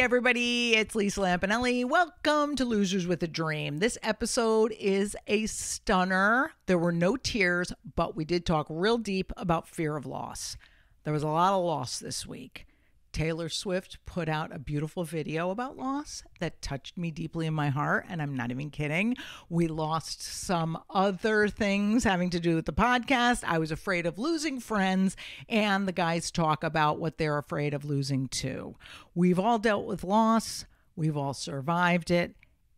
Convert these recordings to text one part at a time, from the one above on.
everybody. It's Lisa Lampanelli. Welcome to Losers with a Dream. This episode is a stunner. There were no tears, but we did talk real deep about fear of loss. There was a lot of loss this week. Taylor Swift put out a beautiful video about loss that touched me deeply in my heart, and I'm not even kidding. We lost some other things having to do with the podcast. I was afraid of losing friends, and the guys talk about what they're afraid of losing too. We've all dealt with loss, we've all survived it,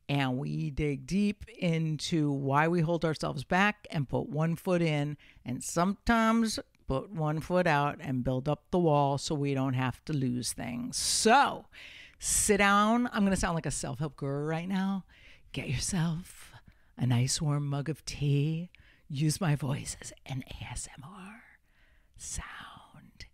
and we dig deep into why we hold ourselves back and put one foot in, and sometimes put one foot out and build up the wall so we don't have to lose things. So sit down. I'm going to sound like a self help guru right now. Get yourself a nice warm mug of tea. Use my voice as an ASMR sound.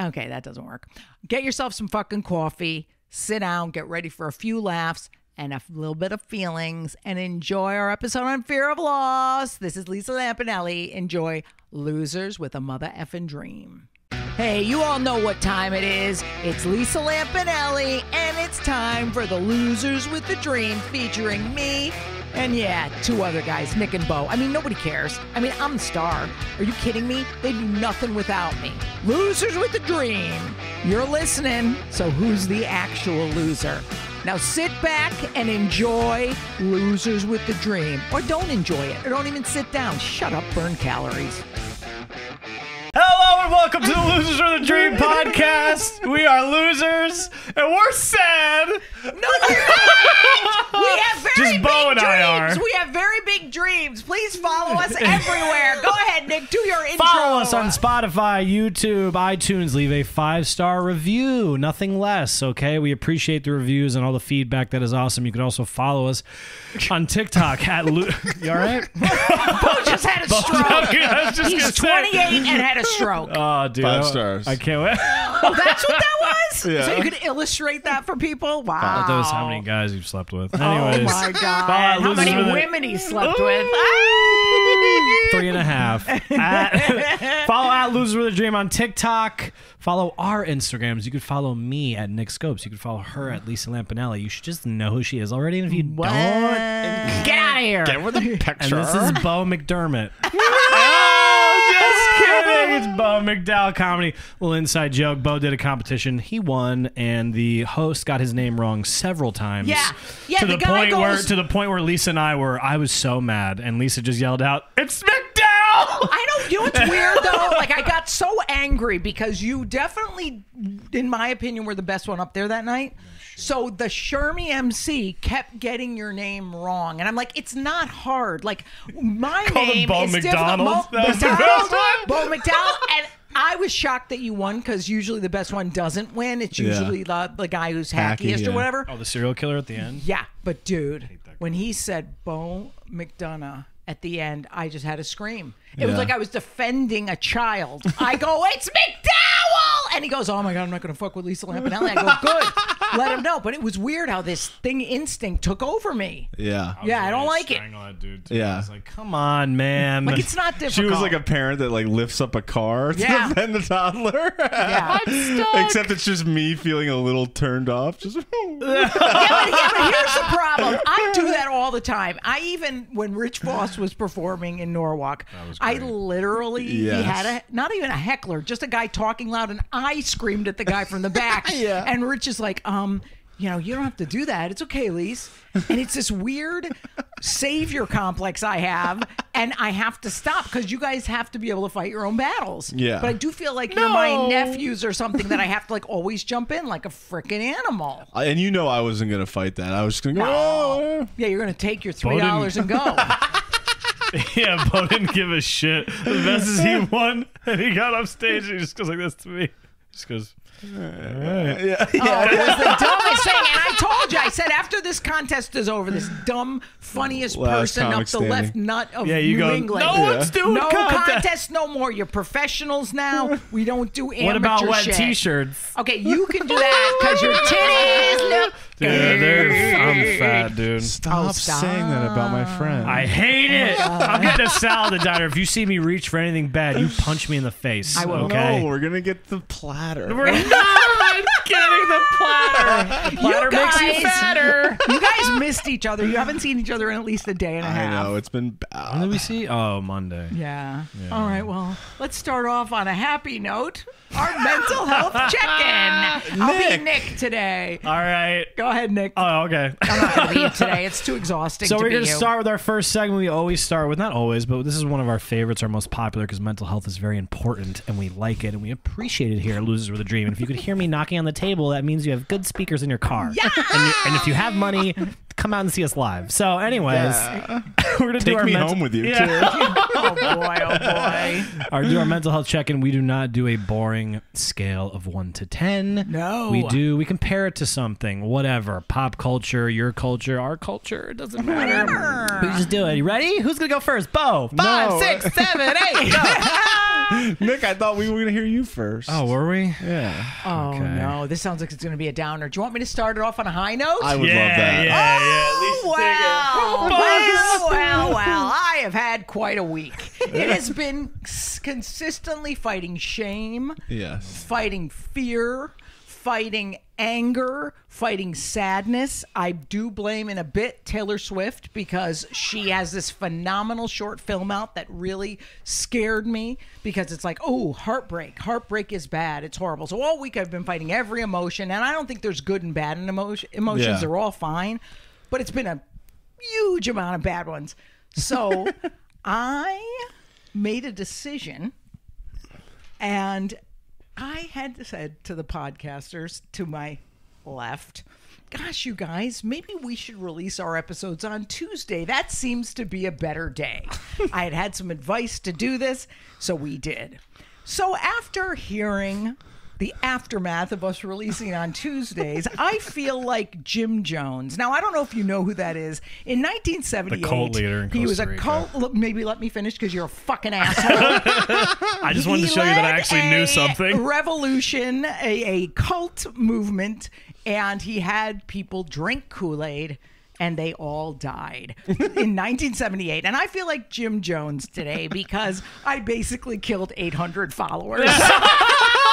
Okay, that doesn't work. Get yourself some fucking coffee. Sit down, get ready for a few laughs and a little bit of feelings and enjoy our episode on fear of loss. This is Lisa Lampanelli. Enjoy Losers with a Mother Effin' Dream. Hey, you all know what time it is. It's Lisa Lampanelli, and it's time for the Losers with the Dream featuring me and yeah, two other guys, Nick and Bo. I mean, nobody cares. I mean, I'm the star. Are you kidding me? They do nothing without me. Losers with the Dream. You're listening, so who's the actual loser? Now sit back and enjoy Losers with the Dream. Or don't enjoy it. Or don't even sit down. Shut up, burn calories. Hello and welcome to the Losers with the Dream podcast. We are losers and we're sad. No, we're not. We have very Just big Bo and dreams. I are. We have very big dreams. Please follow us everywhere. Go ahead, Nick. Do your intro. Follow us on Spotify, YouTube, iTunes. Leave a five star review, nothing less. Okay, we appreciate the reviews and all the feedback. That is awesome. You can also follow us on TikTok at. Lo- you all right? Bo just had a stroke. I was just He's gonna say- 28 and had a stroke. Oh, dude, Five stars. I can't wait. Oh, that's what that was? Yeah. So you could illustrate that for people? Wow. That was how many guys you've slept with. Oh my God. Follow How many with women he slept with? three and a half. At- follow at Loser with a Dream on TikTok. Follow our Instagrams. You could follow me at Nick Scopes. You could follow her at Lisa Lampanelli. You should just know who she is already. And if you What? don't, Get out of here. Get with the and this is Bo McDermott. It's Bo McDowell comedy. Little inside joke. Bo did a competition. He won, and the host got his name wrong several times. Yeah. Yeah, To the the, guy point where to the point where Lisa and I were. I was so mad, and Lisa just yelled out, "It's McDowell!" I don't. You know what's weird though? Like I got so angry because you definitely, in my opinion, were the best one up there that night. So the Shermie MC kept getting your name wrong, and I'm like, it's not hard. Like my Call name Bo is McDonald. difficult. Mo- That was the McDonald, Bo McDonald, and I was shocked that you won because usually the best one doesn't win. It's Yeah. usually the, the guy who's Hacky, hackiest or whatever. Oh, the serial killer at the end. Yeah, but dude, when he said Bo McDonough at the end, I just had a scream. It was like I was defending a child. I go, it's McDowell! And he goes, oh my God, I'm not going to fuck with Lisa Lampanelli. I go, good. Let him know. But it was weird how this thing instinct took over me. yeah. Yeah, I don't like it. That dude. Yeah. I was like, come on, man. Like, it's not difficult. She was like a parent that like lifts up a car to Yeah. defend the toddler. Yeah. I'm stuck. Except it's just me feeling a little turned off. Just yeah, but, yeah, but here's the problem. I do that all the time. I even when Rich Voss was performing in Norwalk, I literally he Yes. had a not even a heckler, just a guy talking loud, and I screamed at the guy from the back. Yeah. And Rich is like, um, you know, you don't have to do that. It's okay, Lise. And it's this weird savior complex I have, and I have to stop because you guys have to be able to fight your own battles. Yeah. But I do feel like you're my No. nephews or something that I have to like always jump in like a freaking animal. I- and you know I wasn't gonna fight that. I was just gonna go. No. Oh. Yeah, you're gonna take your three dollars and go. yeah, Bo didn't give a shit. The best is he won, and he got off stage and he just goes like this to me. Just goes, Yeah, yeah. Oh, it was the dumbest thing. And I told you, I said after this contest is over, this dumb, funniest Last person up comic the left standing. nut of yeah, you New go, England. no one's doing no contest. contest no more. You're professionals now. We don't do amateur What about wet shit. t-shirts? Okay, you can do that because your titties look Dude, they're, I'm fat, dude. Stop, Oh, stop. saying that about my friend. I hate it. Oh I'm getting a salad at the diner. If you see me reach for anything bad, you punch me in the face. I will. Okay. No, we're gonna get the platter. We're not getting the platter. Platter makes you fatter. You guys missed each other. You haven't seen each other in at least a day and a I half. know it's been When did bad. we see? Oh, Monday. Yeah. All right. Well, let's start off on a happy note. Our mental health check-in. I'll be Nick. Nick today. All right. Go ahead, Nick. Oh, okay. I'm not going to be today. It's too exhausting So to we're going to you. start with our first segment. We always start with, not always, but this is one of our favorites, our most popular, because mental health is very important and we like it and we appreciate it here at Losers with a Dream. And if you could hear me knocking on the table, that means you have good speakers in your car. Yeah! And, you- and if you have money, come out and see us live. So, anyways, we're going to do Take our me mental- home with you Yeah. too. oh boy, oh boy. our do our mental health check-in. We do not do a boring scale of one to ten. No. we do. We compare it to something, whatever, pop culture, your culture, our culture. It doesn't matter. we just do it. You ready? Who's gonna go first? Bo. Five, No. six, seven, eight. Go. Nick, I thought we were gonna hear you first. oh, were we? yeah. Oh Okay. no, this sounds like it's going to be a downer. Do you want me to start it off on a high note? I would love that. Oh, well, well, well, well, I have had quite a week. It has been consistently fighting shame, Yes. fighting fear, fighting anger, fighting sadness. I do blame in a bit Taylor Swift because she has this phenomenal short film out that really scared me because it's like, oh, heartbreak. Heartbreak is bad. It's horrible. So all week I've been fighting every emotion, and I don't think there's good and bad in emotion. Emotions Yeah. are all fine, but it's been a huge amount of bad ones. So I made a decision and I had said to the podcasters to my left, gosh, you guys, maybe we should release our episodes on Tuesday. That seems to be a better day. I had had some advice to do this, so we did. So after hearing the aftermath of us releasing on Tuesdays, I feel like Jim Jones. Now, I don't know if you know who that is. In 1978, The cult leader in he was a Rica. cult. Maybe let me finish because you're a fucking asshole. I just wanted to show you that I actually knew something. Revolution, a, a cult movement, and he had people drink Kool Aid. And they all died in 1978. And I feel like Jim Jones today because I basically killed 800 followers.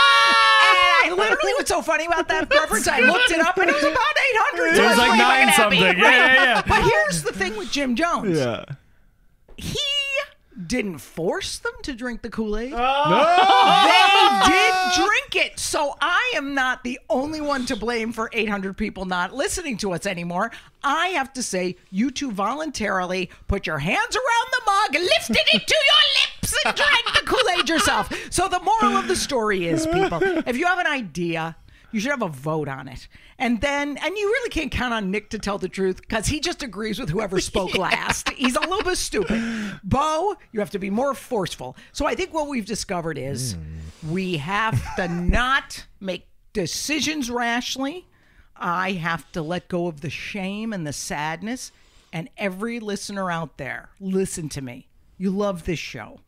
literally, what's so funny about that reference? I looked it up and it was about 800. It was like nine something. Yeah, yeah, yeah. But here's the thing with Jim Jones Yeah. He didn't force them to drink the Kool Aid. Oh. They did drink it. So I am not the only one to blame for 800 people not listening to us anymore. I have to say, you two voluntarily put your hands around the mug, lifted it to your lips, and drank the Kool Aid yourself. So the moral of the story is, people, if you have an idea, you should have a vote on it. And then, and you really can't count on Nick to tell the truth because he just agrees with whoever spoke last. He's a little bit stupid. Bo, you have to be more forceful. So I think what we've discovered is hmm. we have to not make decisions rashly. I have to let go of the shame and the sadness. And every listener out there, listen to me. You love this show.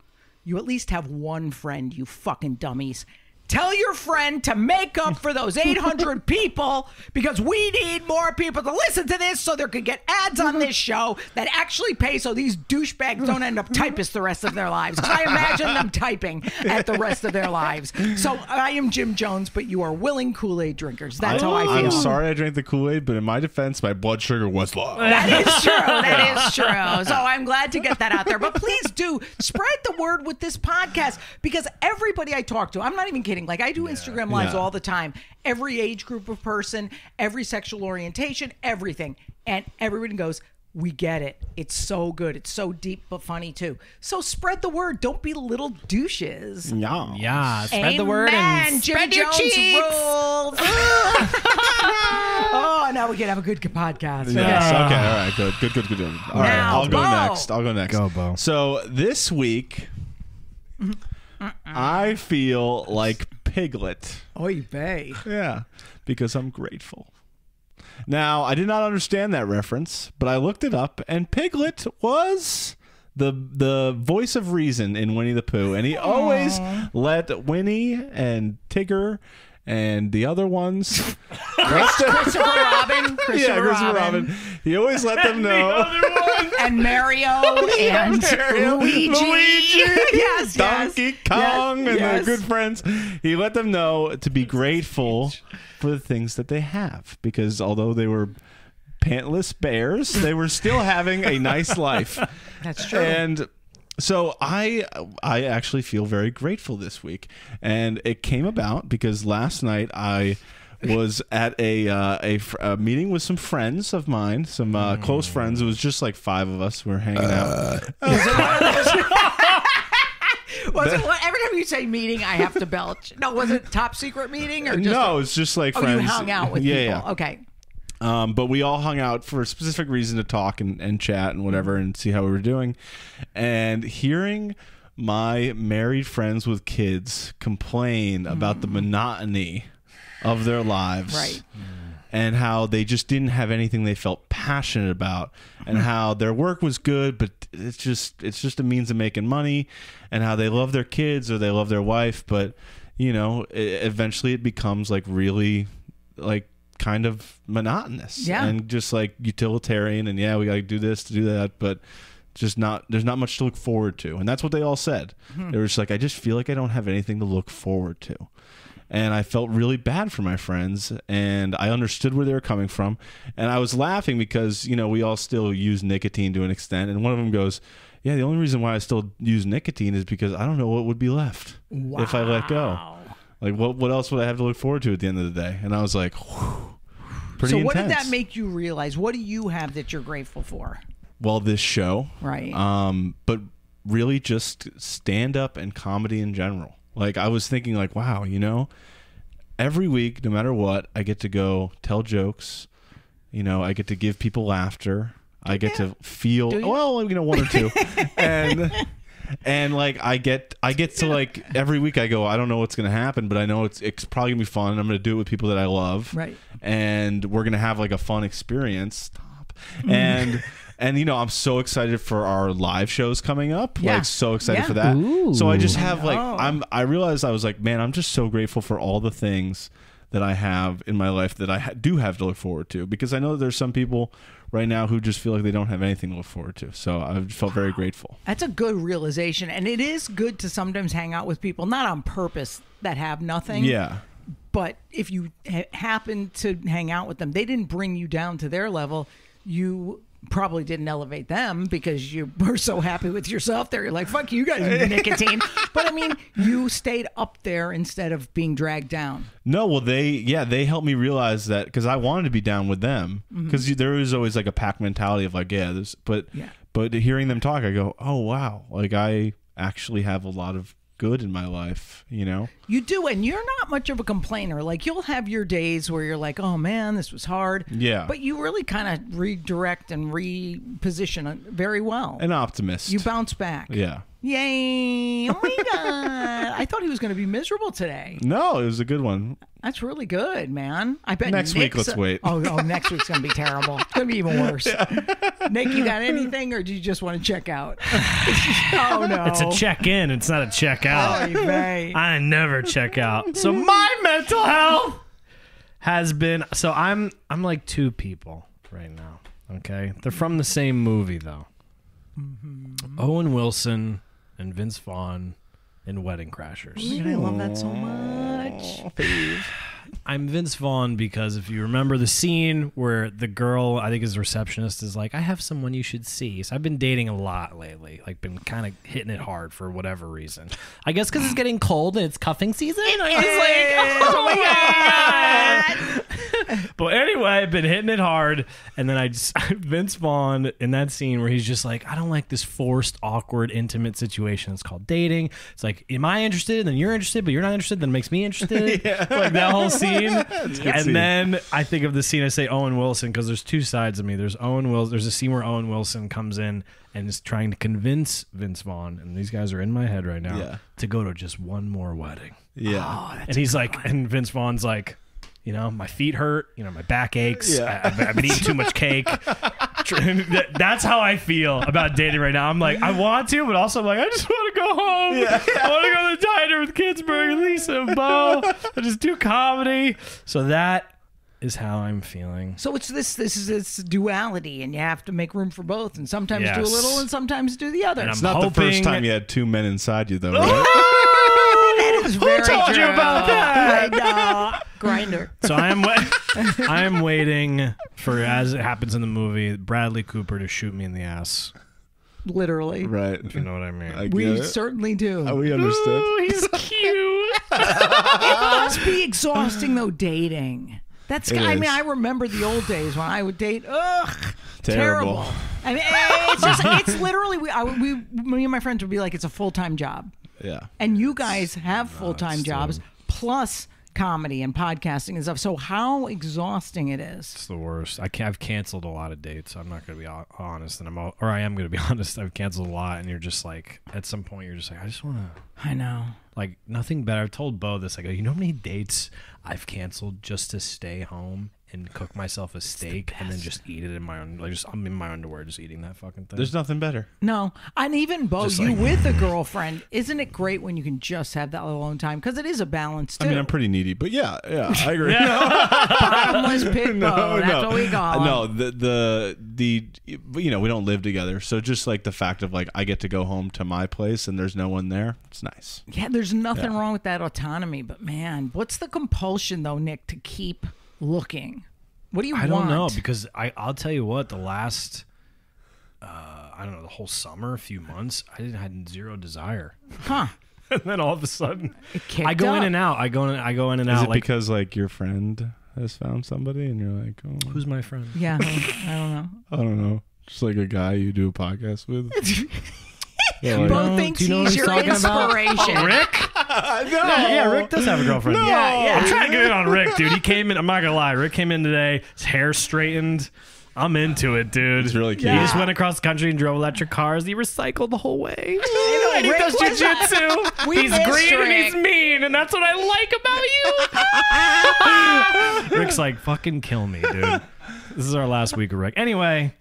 You at least have one friend, you fucking dummies. Tell your friend to make up for those 800 people because we need more people to listen to this so there could get ads on this show that actually pay so these douchebags don't end up typists the rest of their lives. 'Cause I imagine them typing at the rest of their lives. So I am Jim Jones, but you are willing Kool Aid drinkers. That's how I feel. I'm sorry I drank the Kool Aid, but in my defense, my blood sugar was low. That is true. That is true. So I'm glad to get that out there. But please do spread the word with this podcast because everybody I talk to, I'm not even kidding. Like I do Instagram lives Yeah. all the time. Every age group of person, every sexual orientation, everything. And everyone goes, we get it. It's so good. It's so deep but funny too. So spread the word. Don't be little douches. Yeah. Yeah, spread the word and Jim spread your Jones cheeks. rules. oh, now we can have a good podcast. Yes. Okay. Okay. All right. Good. Good. Good. Good. good. All right. Now, I'll go Bo. next. I'll go next. Go, Bo. So this week, mm-hmm. I feel like Piglet. Oy vey. Yeah, because I'm grateful. Now, I did not understand that reference, but I looked it up, and Piglet was the the voice of reason in Winnie the Pooh, and he always let Winnie and Tigger and the other ones. Christopher Robin, Christopher, yeah, Christopher Robin, Robin. He always let them know. and Mario and Mario, Luigi. Luigi, yes, Donkey yes. Kong yes, and yes. their good friends. He let them know to be grateful for the things that they have because although they were pantless bears, they were still having a nice life. That's true. And so I I actually feel very grateful this week, and it came about because last night I was at a uh, a, fr- a meeting with some friends of mine, some uh, close friends. It was just like five of us. We were hanging out. was it what, every time you say meeting, I have to belch? No, was it top secret meeting or just? no, it's just like oh, you hung out with yeah, people. Yeah. Okay. Um, but we all hung out for a specific reason to talk and, and chat and whatever mm-hmm. and see how we were doing. And hearing my married friends with kids complain about the mm-hmm. monotony of their lives. Right. Mm. And how they just didn't have anything they felt passionate about, and mm-hmm. how their work was good, but it's just it's just a means of making money, and how they love their kids or they love their wife, but you know, e- eventually it becomes like really like kind of monotonous Yeah. and just like utilitarian and yeah we got to do this to do that but just not there's not much to look forward to. And that's what they all said. Mm-hmm. They were just like i just feel like i don't have anything to look forward to. And i felt really bad for my friends and i understood where they were coming from. And i was laughing because you know we all still use nicotine to an extent. And one of them goes yeah the only reason why i still use nicotine is because i don't know what would be left if i let go. Wow. Like what what else would I have to look forward to at the end of the day? And I was like, whew, pretty So, what did that make you realize? What do you have that you're grateful for? Well, this show, Right. um, but really just stand up and comedy in general. Like I was thinking, like, wow, you know, every week, no matter what, I get to go tell jokes. You know, I get to give people laughter. I get to feel you? well, you know, one or two, and and like I get I get to like every week I go I don't know what's gonna happen, but I know it's it's probably gonna be fun. and I'm gonna do it with people that I love, Right. And we're gonna have like a fun experience. Stop, Mm. and. And you know, I'm so excited for our live shows coming up. Yeah. Like so excited Yeah. for that. So I just have like know. I'm I realized I was like, man, I'm just so grateful for all the things that I have in my life that I ha- do have to look forward to because I know that there's some people right now who just feel like they don't have anything to look forward to. So I felt very grateful. That's a good realization, and it is good to sometimes hang out with people, not on purpose, that have nothing. Yeah. But if you ha- happen to hang out with them, they didn't bring you down to their level. You probably didn't elevate them because you were so happy with yourself there. You're like, fuck you guys, nicotine. But I mean, you stayed up there instead of being dragged down. No, well, they yeah they helped me realize that because I wanted to be down with them mm-hmm. because there is always like a pack mentality of like yeah this but Yeah. but hearing them talk I go oh wow like I actually have a lot of good in my life you know You do, and you're not much of a complainer. Like you'll have your days where you're like, "Oh man, this was hard." Yeah. But you really kind of redirect and reposition it very well. an optimist you bounce back. yeah Yay! Oh my god! I thought he was going to be miserable today. no it was a good one That's really good, man. I bet Next week, let's wait. Oh, oh, next week's going to be terrible. It's going to be even worse. Nick, you got anything, or do you just want to check out? oh no! It's a check in. It's not a check out. Oy. I never check out. So my mental health has been so I'm I'm like two people right now. Okay. They're from the same movie though. Mm-hmm. Owen Wilson and Vince Vaughn in Wedding Crashers. Oh I love that so much. I'm Vince Vaughn because if you remember the scene where the girl, I think his receptionist, is like, I have someone you should see. So I've been dating a lot lately, like been kind of hitting it hard for whatever reason. I guess because it's getting cold and it's cuffing season. I was like, oh my God. but anyway, I've been hitting it hard. And then I just, Vince Vaughn in that scene where he's just like, I don't like this forced, awkward, intimate situation. It's called dating. It's like, am I interested? And then you're interested, but you're not interested. Then it makes me interested. Like that whole scene. and scene. then I think of the scene, I say Owen Wilson because there's two sides of me. There's Owen Wilson. There's a scene where Owen Wilson comes in and is trying to convince Vince Vaughn, and these guys are in my head right now, Yeah. to go to just one more wedding. yeah and he's like, and Vince Vaughn's like, you know, my feet hurt, you know, my back aches. Yeah. I, I've, I've been eating too much cake. That's how I feel about dating right now. I'm like, I want to, but also I'm like, I just want to go home. I want to go to the diner with Kidsburg and Lisa and Bo. I just do comedy. So that is how I'm feeling. So it's this this is this duality, and you have to make room for both, and sometimes do a little, and sometimes do the other. And I'm It's not the first time you had two men inside you, though. Right? that is Who very told you about that? I know. Grindr. So I am wa- I am waiting for as it happens in the movie, Bradley Cooper to shoot me in the ass. Literally. right. If you know what I mean. I We it. certainly do. Uh, we understood. Ooh, he's cute. it must be exhausting though dating. That's It I mean. I remember the old days when I would date. Ugh, Terrible. terrible. I mean, it's just it's literally we I, we me and my friends would be like it's a full time job, Yeah. and you guys have full time dude. jobs plus comedy and podcasting and stuff. So how exhausting it is. It's the worst. I can, I've canceled a lot of dates. I'm not going to be honest, and I'm all, or I am going to be honest. I've canceled a lot, and you're just like, at some point, you're just like, I just want to I know. like nothing better. I've told Bo this. I go, you know how many dates I've canceled just to stay home and cook myself a steak and then just eat it in my own like just I'm in my underwear just eating that fucking thing. There's nothing better. No, and even Bo, Just you like- with a girlfriend, isn't it great when you can just have that alone time? Because it is a balance too. I mean, I'm pretty needy, but yeah, yeah, I agree. bottomless pit Bo. That's what we call him. no. The the the you know we don't live together, so just like the fact of like I get to go home to my place and there's no one there, it's nice. Yeah, there's nothing wrong with that autonomy, but man, what's the compulsion though, Nick, to keep looking? What do you I want? don't know because I I'll tell you what the last uh, I don't know the whole summer, a few months, I didn't had zero desire, huh? and then all of a sudden, kicked I go in and out. I go in. I go in and Is out. Is it Like because like your friend has found somebody and you're like, oh, who's my friend? Yeah, I don't know. I don't know, just like a guy you do a podcast with. Yeah, like- Bo know- oh, thinks do you know he's he's your talking about? inspiration. Oh, Rick? yeah, yeah, Rick does have a girlfriend. Yeah, yeah. I'm trying to get in on Rick, dude. He came in. I'm not gonna lie. Rick came in today. His hair straightened. I'm into it, dude. It's really cute. He just went across the country and drove electric cars. He recycled the whole way. know, and he Rick does was- jujitsu. He's missed green and he's mean, and that's what I like about you. Rick's like, fucking kill me, dude. This is our last week of Rick. Anyway,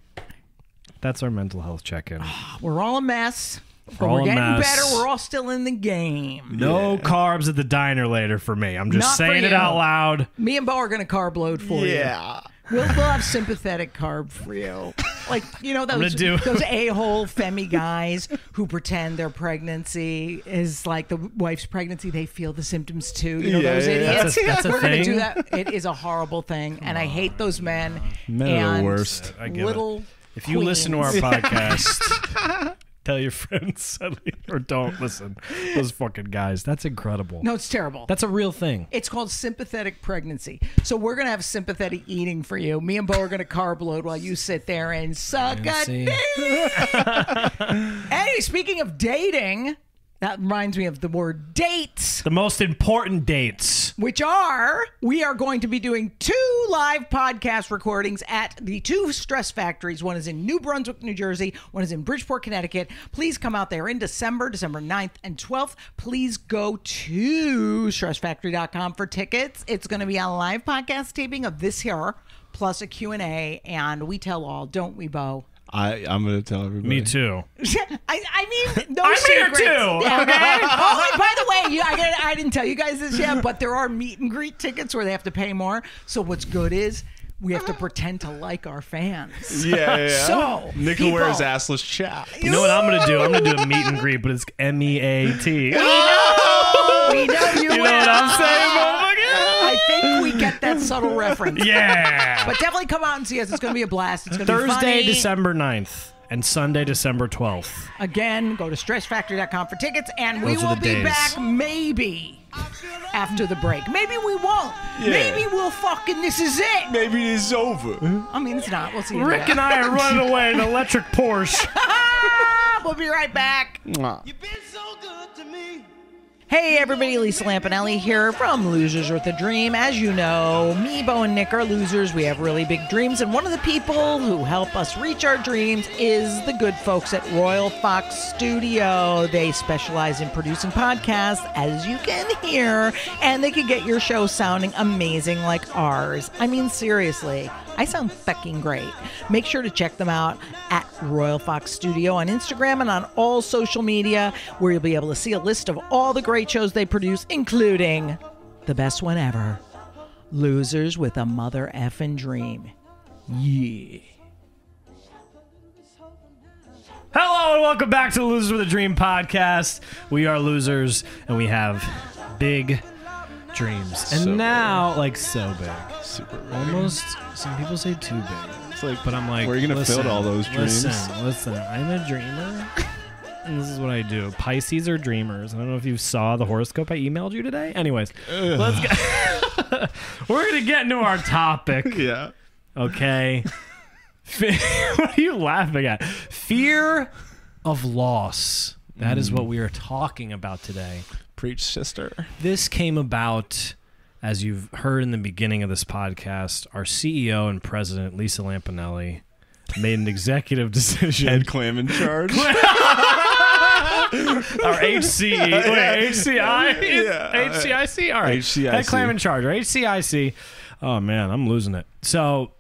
that's our mental health check-in. Ah, we're all a mess, but all we're a getting mess. better. We're all still in the game. No carbs at the diner later for me. I'm just Not for saying it you. out loud. Me and Bo are gonna carb load for you. Yeah, We'll, we'll have sympathetic carb for you. Like, you know, those, do- those a-hole femi guys who pretend their pregnancy is like the wife's pregnancy. They feel the symptoms too. You know, Yeah, those yeah, yeah. idiots. That's a- that's a We're going to thing? do that. It is a horrible thing. And I hate those men. Men are the and worst. I get it. Little If you listen to our podcast, tell your friends or don't listen. Those fucking guys. That's incredible. No, it's terrible. That's a real thing. It's called sympathetic pregnancy. So we're gonna have sympathetic eating for you. Me and Bo are gonna carb load while you sit there and suck a Fancy. dick. anyway, speaking of dating, that reminds me of the word dates, The most important dates. which are we are going to be doing two live podcast recordings at the two stress factories. One is in New Brunswick, New Jersey. One is in Bridgeport, Connecticut. Please come out there in December, December 9th and 12th. Please go to stressfactory.com for tickets. It's going to be a live podcast taping of this here plus a Q&A and we tell all, don't we, Bo? I I'm gonna tell everybody. Me too. I, I mean, no I'm here secrets. too. Yeah, okay. oh, wait, by the way, you, I, gotta- I didn't tell you guys this yet, but there are meet and greet tickets where they have to pay more. So what's good is we have to pretend to like our fans. Yeah, yeah. yeah. So, Nick will people- wear his assless chat. You know what I'm gonna do? I'm gonna do a meet and greet, but it's M E A T. You We know you, know will. what I'm saying, motherfucker? I think we get that subtle reference. Yeah. But definitely come out and see us. It's going to be a blast. It's going to be Thursday, funny. December 9th and Sunday, December 12th. Again, go to stressfactory.com for tickets, and we Those are will be days. back maybe after the break. Maybe we won't. Maybe we'll fucking. This is it. Maybe it's over. I mean, it's not. We'll see. you Rick there. and I are running away in an electric Porsche. we'll be right back. Mwah. You've been so good to me. Hey everybody, Lisa Lampanelli here from Losers with a Dream. As you know, me, Bo, and Nick are losers. We have really big dreams, and one of the people who help us reach our dreams is the good folks at Royal Fox Studio. They specialize in producing podcasts, as you can hear, and they can get your show sounding amazing like ours. I mean, seriously. I sound fucking great. Make sure to check them out at Royal Fox Studio on Instagram and on all social media, where you'll be able to see a list of all the great shows they produce, including the best one ever Losers with a Mother Effin' Dream. Yeah. Hello and welcome back to the Losers with a Dream podcast. We are losers and we have big dreams. And So now, like so big. Super big. Almost, some people say too big. It's like, But I'm like, where are you gonna listen, fit all those dreams? Listen, listen, I'm a dreamer. And this is what I do. Pisces are dreamers. I don't know if you saw the horoscope I emailed you today. Anyways, let's get. We're gonna get into our topic. yeah. Okay. Fe- what are you laughing at? Fear of loss. That is what mm. we are talking about today. Preach, sister. This came about, as you've heard in the beginning of this podcast, our CEO and president, Lisa Lampanelli, made an executive decision. Head clam in charge. our HCE. Wait, HCI? Yeah. HCIC? All right. HCIC. Head clam in charge, or HCIC. Oh, man, I'm losing it. So,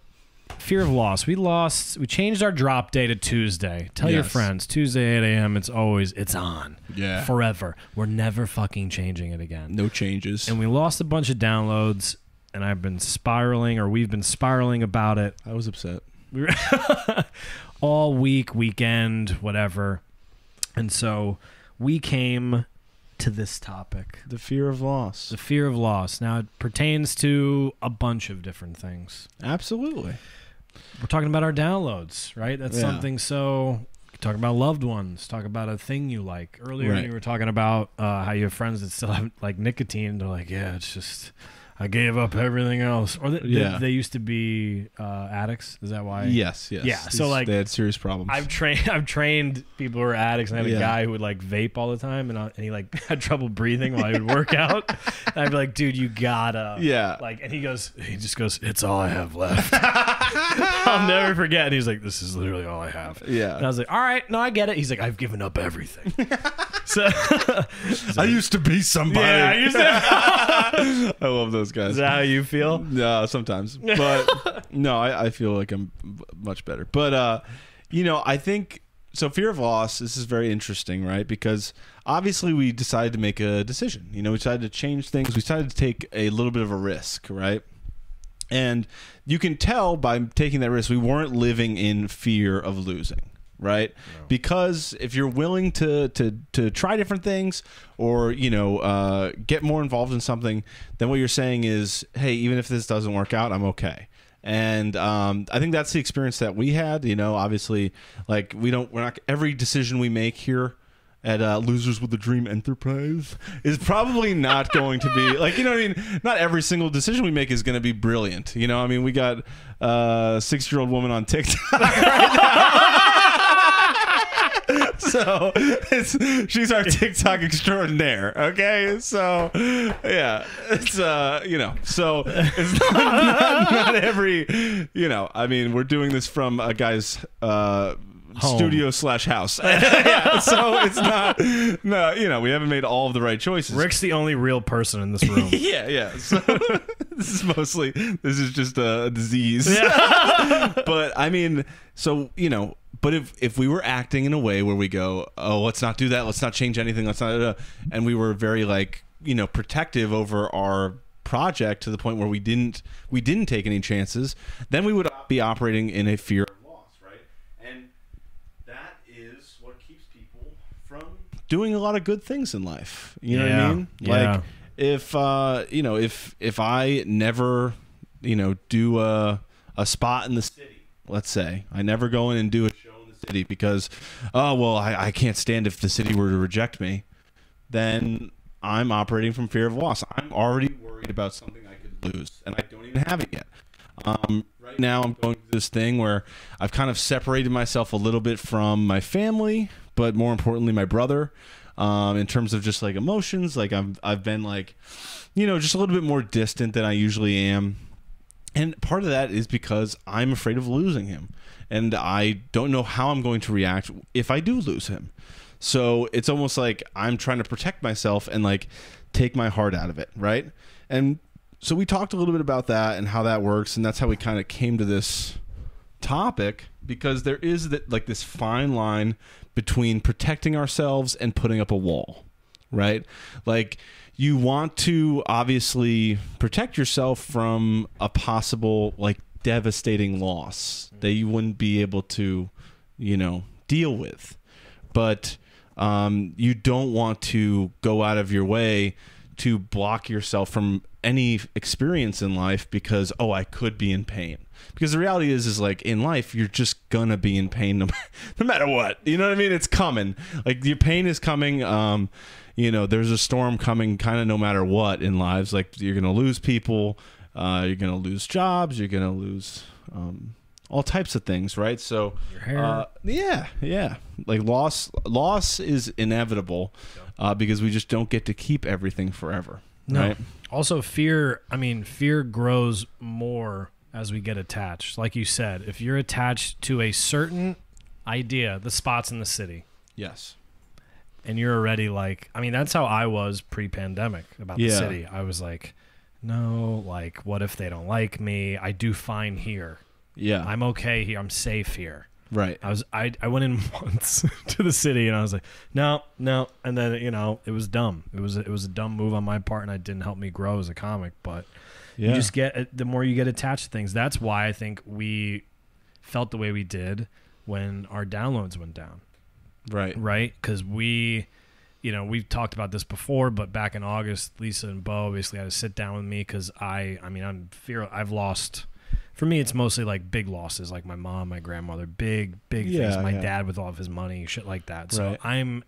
fear of loss. We lost, we changed our drop day to Tuesday. Tell your friends, Tuesday, 8 a.m., it's always, it's on. Yeah. Forever. We're never fucking changing it again. No changes. And we lost a bunch of downloads, and I've been spiraling, or we've been spiraling about it I was upset. we were all week, weekend, whatever. And so we came to this topic The fear of loss. the fear of loss. Now, it pertains to a bunch of different things. Absolutely. We're talking about our downloads, right? That's Yeah. something so. Talk about loved ones. Talk about a thing you like. Earlier, Right. you were talking about uh, how you have friends that still have like nicotine. They're like, yeah, it's just I gave up everything else. Or they, they- Yeah. they, used to be uh, addicts. Is that why? Yes, yes. Yeah, so, like, they had serious problems. I've trained I've trained people who are addicts and I had a guy who would like vape all the time and, I, and he like had trouble breathing while he would work out. and I'd be like, dude, you gotta Yeah. Like and he goes he just goes, It's all I have left. I'll never forget. And he's like, This is literally all I have. Yeah. And I was like, All right, no, I get it. He's like, I've given up everything. so I used to be somebody. Yeah, I used to I love those guys. Is that how you feel? No, sometimes, but no, I, I feel like I'm much better. But uh, you know, I think so. Fear of loss. This is very interesting, right? Because obviously, we decided to make a decision. You know, we decided to change things. We decided to take a little bit of a risk, right? And you can tell by taking that risk, we weren't living in fear of losing, right? Because if you're willing to to to try different things, or you know, uh, get more involved in something, then what you're saying is, hey, even if this doesn't work out, I'm okay. And um, I think that's the experience that we had. You know, obviously, like we don't, we're not every decision we make here at uh, Losers with a Dream Enterprise is probably not going to be like you know I mean. Not every single decision we make is going to be brilliant. You know, I mean, we got uh, a six-year-old woman on TikTok. so it's, she's our TikTok extraordinaire. Okay, so yeah, it's uh you know so it's not, not, not every you know I mean we're doing this from a guy's uh Home. studio slash house. yeah, so it's not no you know we haven't made all of the right choices. Rick's the only real person in this room. Yeah, yeah. So this is mostly this is just a disease. but I mean, so you know, but if if we were acting in a way where we go, oh, let's not do that, let's not change anything, let's not, uh, and we were very like you know protective over our project to the point where we didn't we didn't take any chances, then we would be operating in a fear of loss, right? And that is what keeps people from doing a lot of good things in life. You know what I mean? yeah. Like if uh, you know, if if I never, you know, do a a spot in the city, let's say I never go in and do a show in the city because, oh well, I, I can't stand if the city were to reject me, then I'm operating from fear of loss. I'm already worried about something I could lose, and I don't even have it yet. Um, right now, I'm going through this thing where I've kind of separated myself a little bit from my family, but more importantly, my brother. um, in terms of just like emotions. Like I've I've been like, you know, just a little bit more distant than I usually am. And part of that is because I'm afraid of losing him. And I don't know how I'm going to react if I do lose him. So it's almost like I'm trying to protect myself and like take my heart out of it, right? And so we talked a little bit about that and how that works. And that's how we kind of came to this topic because there is that like this fine line between protecting ourselves and putting up a wall, right? Like you want to obviously protect yourself from a possible like devastating loss that you wouldn't be able to, you know, deal with. But um, you don't want to go out of your way to block yourself from any experience in life because oh I could be in pain. Because the reality is is like in life you're just gonna be in pain no, no matter what. You know what I mean? It's coming. Like your pain is coming. Um you know there's a storm coming kind of no matter what in lives. Like you're gonna lose people uh, you're gonna lose jobs you're gonna lose um, all types of things right? So hair. uh, yeah yeah. Like loss loss is inevitable uh, because we just don't get to keep everything forever No. right Also, fear. I mean, fear grows more as we get attached. Like you said, if you're attached to a certain idea, the spots in the city, yes and you're already like, I mean, that's how I was pre-pandemic about the city. I was like, no, like, what if they don't like me? I do fine here. yeah I'm okay here. I'm safe here. Right I was I I went in once to the city and I was like, no, no, and then you know it was dumb. It was it was a dumb move on my part and it didn't help me grow as a comic. But yeah you just get the more you get attached to things. That's why I think we felt the way we did when our downloads went down, right right? Because we. You know, we've talked about this before, but back in August, Lisa and Bo basically had to sit down with me because I, I mean, I'm fear. I've lost. For me, it's mostly like big losses, like my mom, my grandmother, big, big Yeah, things. My yeah. dad with all of his money, shit like that. So Right. I'm,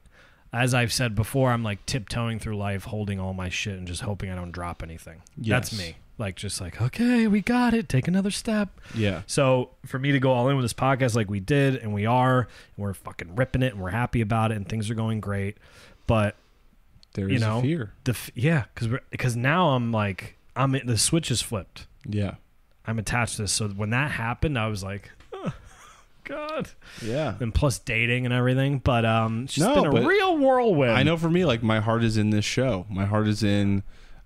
as I've said before, I'm like tiptoeing through life, holding all my shit and just hoping I don't drop anything. That's me. Like just like, okay, we got it. Take another step. yeah So for me to go all in with this podcast like we did, and we are, and we're fucking ripping it, and we're happy about it, and things are going great. But there is you know, fear the f- yeah, because because now I'm like I'm the switch is flipped. yeah I'm attached to this. So when that happened, I was like, "Oh, God. yeah And plus dating and everything. But um, it's just No, been a real whirlwind. I know for me, like my heart is in this show. My heart is in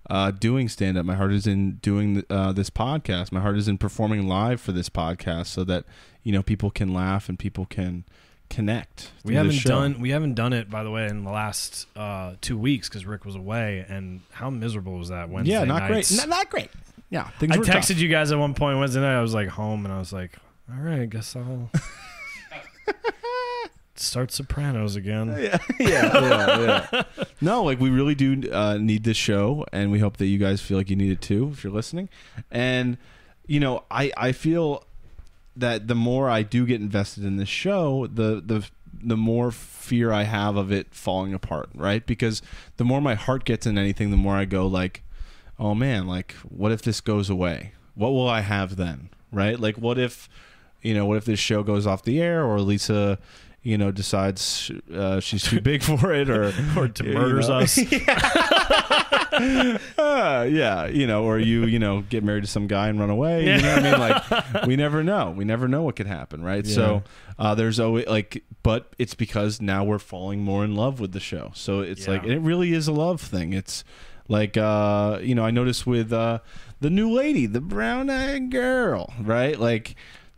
uh, doing stand up. My heart is in doing uh, this podcast. My heart is in performing live for this podcast, so that you know people can laugh and people can connect. We haven't done we haven't done it by the way in the last uh, two weeks because Rick was away and how miserable was that Wednesday Yeah, not nights? great. Not, not great. Yeah, things I texted tough. you guys at one point Wednesday night. I was like home and I was like, all right, I guess I'll start Sopranos again. yeah, yeah, yeah, yeah. No, like we really do uh, need this show, and we hope that you guys feel like you need it too if you're listening. And you know, I I feel that the more I do get invested in this show, the the the more fear I have of it falling apart, right? Because the more my heart gets in anything, the more I go like, oh man, like what if this goes away? What will I have then? Right? Like what if you know, what if this show goes off the air or Lisa you know, decides uh, she's too big for it, or Or to you murders know. us. Uh, yeah, you know, or you, you know, get married to some guy and run away. You know what I mean? Like, we never know. We never know what could happen, right? So, uh, there's always like, but it's because now we're falling more in love with the show. So it's like, Yeah. it really is a love thing. It's like, uh, you know, I noticed with uh, the new lady, the brown eyed girl, right? Like,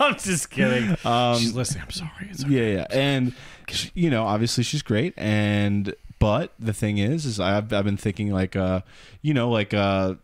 I'm just kidding. um, She's listening. I'm sorry. It's yeah, yeah, and you know, obviously she's great, and but the thing is, is I've I've been thinking like, uh, you know, like uh,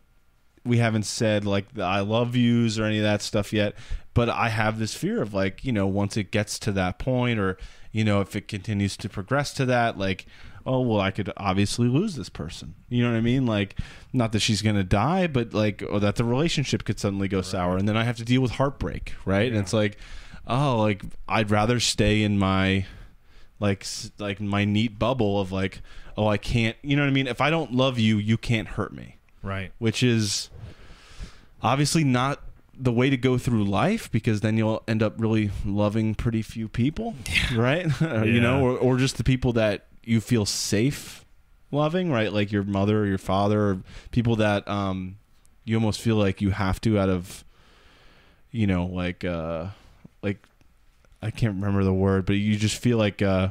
we haven't said like the I love yous or any of that stuff yet, but I have this fear of like, you know, once it gets to that point, or you know, if it continues to progress to that, like. Oh well, I could obviously lose this person. You know what I mean? Like, not that she's gonna die, but like, or that the relationship could suddenly go sour, and then I have to deal with heartbreak, right? And it's like, oh, like I'd rather stay in my like like my neat bubble of like, oh, I can't. You know what I mean? If I don't love you, you can't hurt me, right. which is obviously not the way to go through life because then you'll end up really loving pretty few people, right? you know, or, or just the people that you feel safe loving, right? Like your mother or your father or people that um you almost feel like you have to out of you know, like uh like I can't remember the word, but you just feel like uh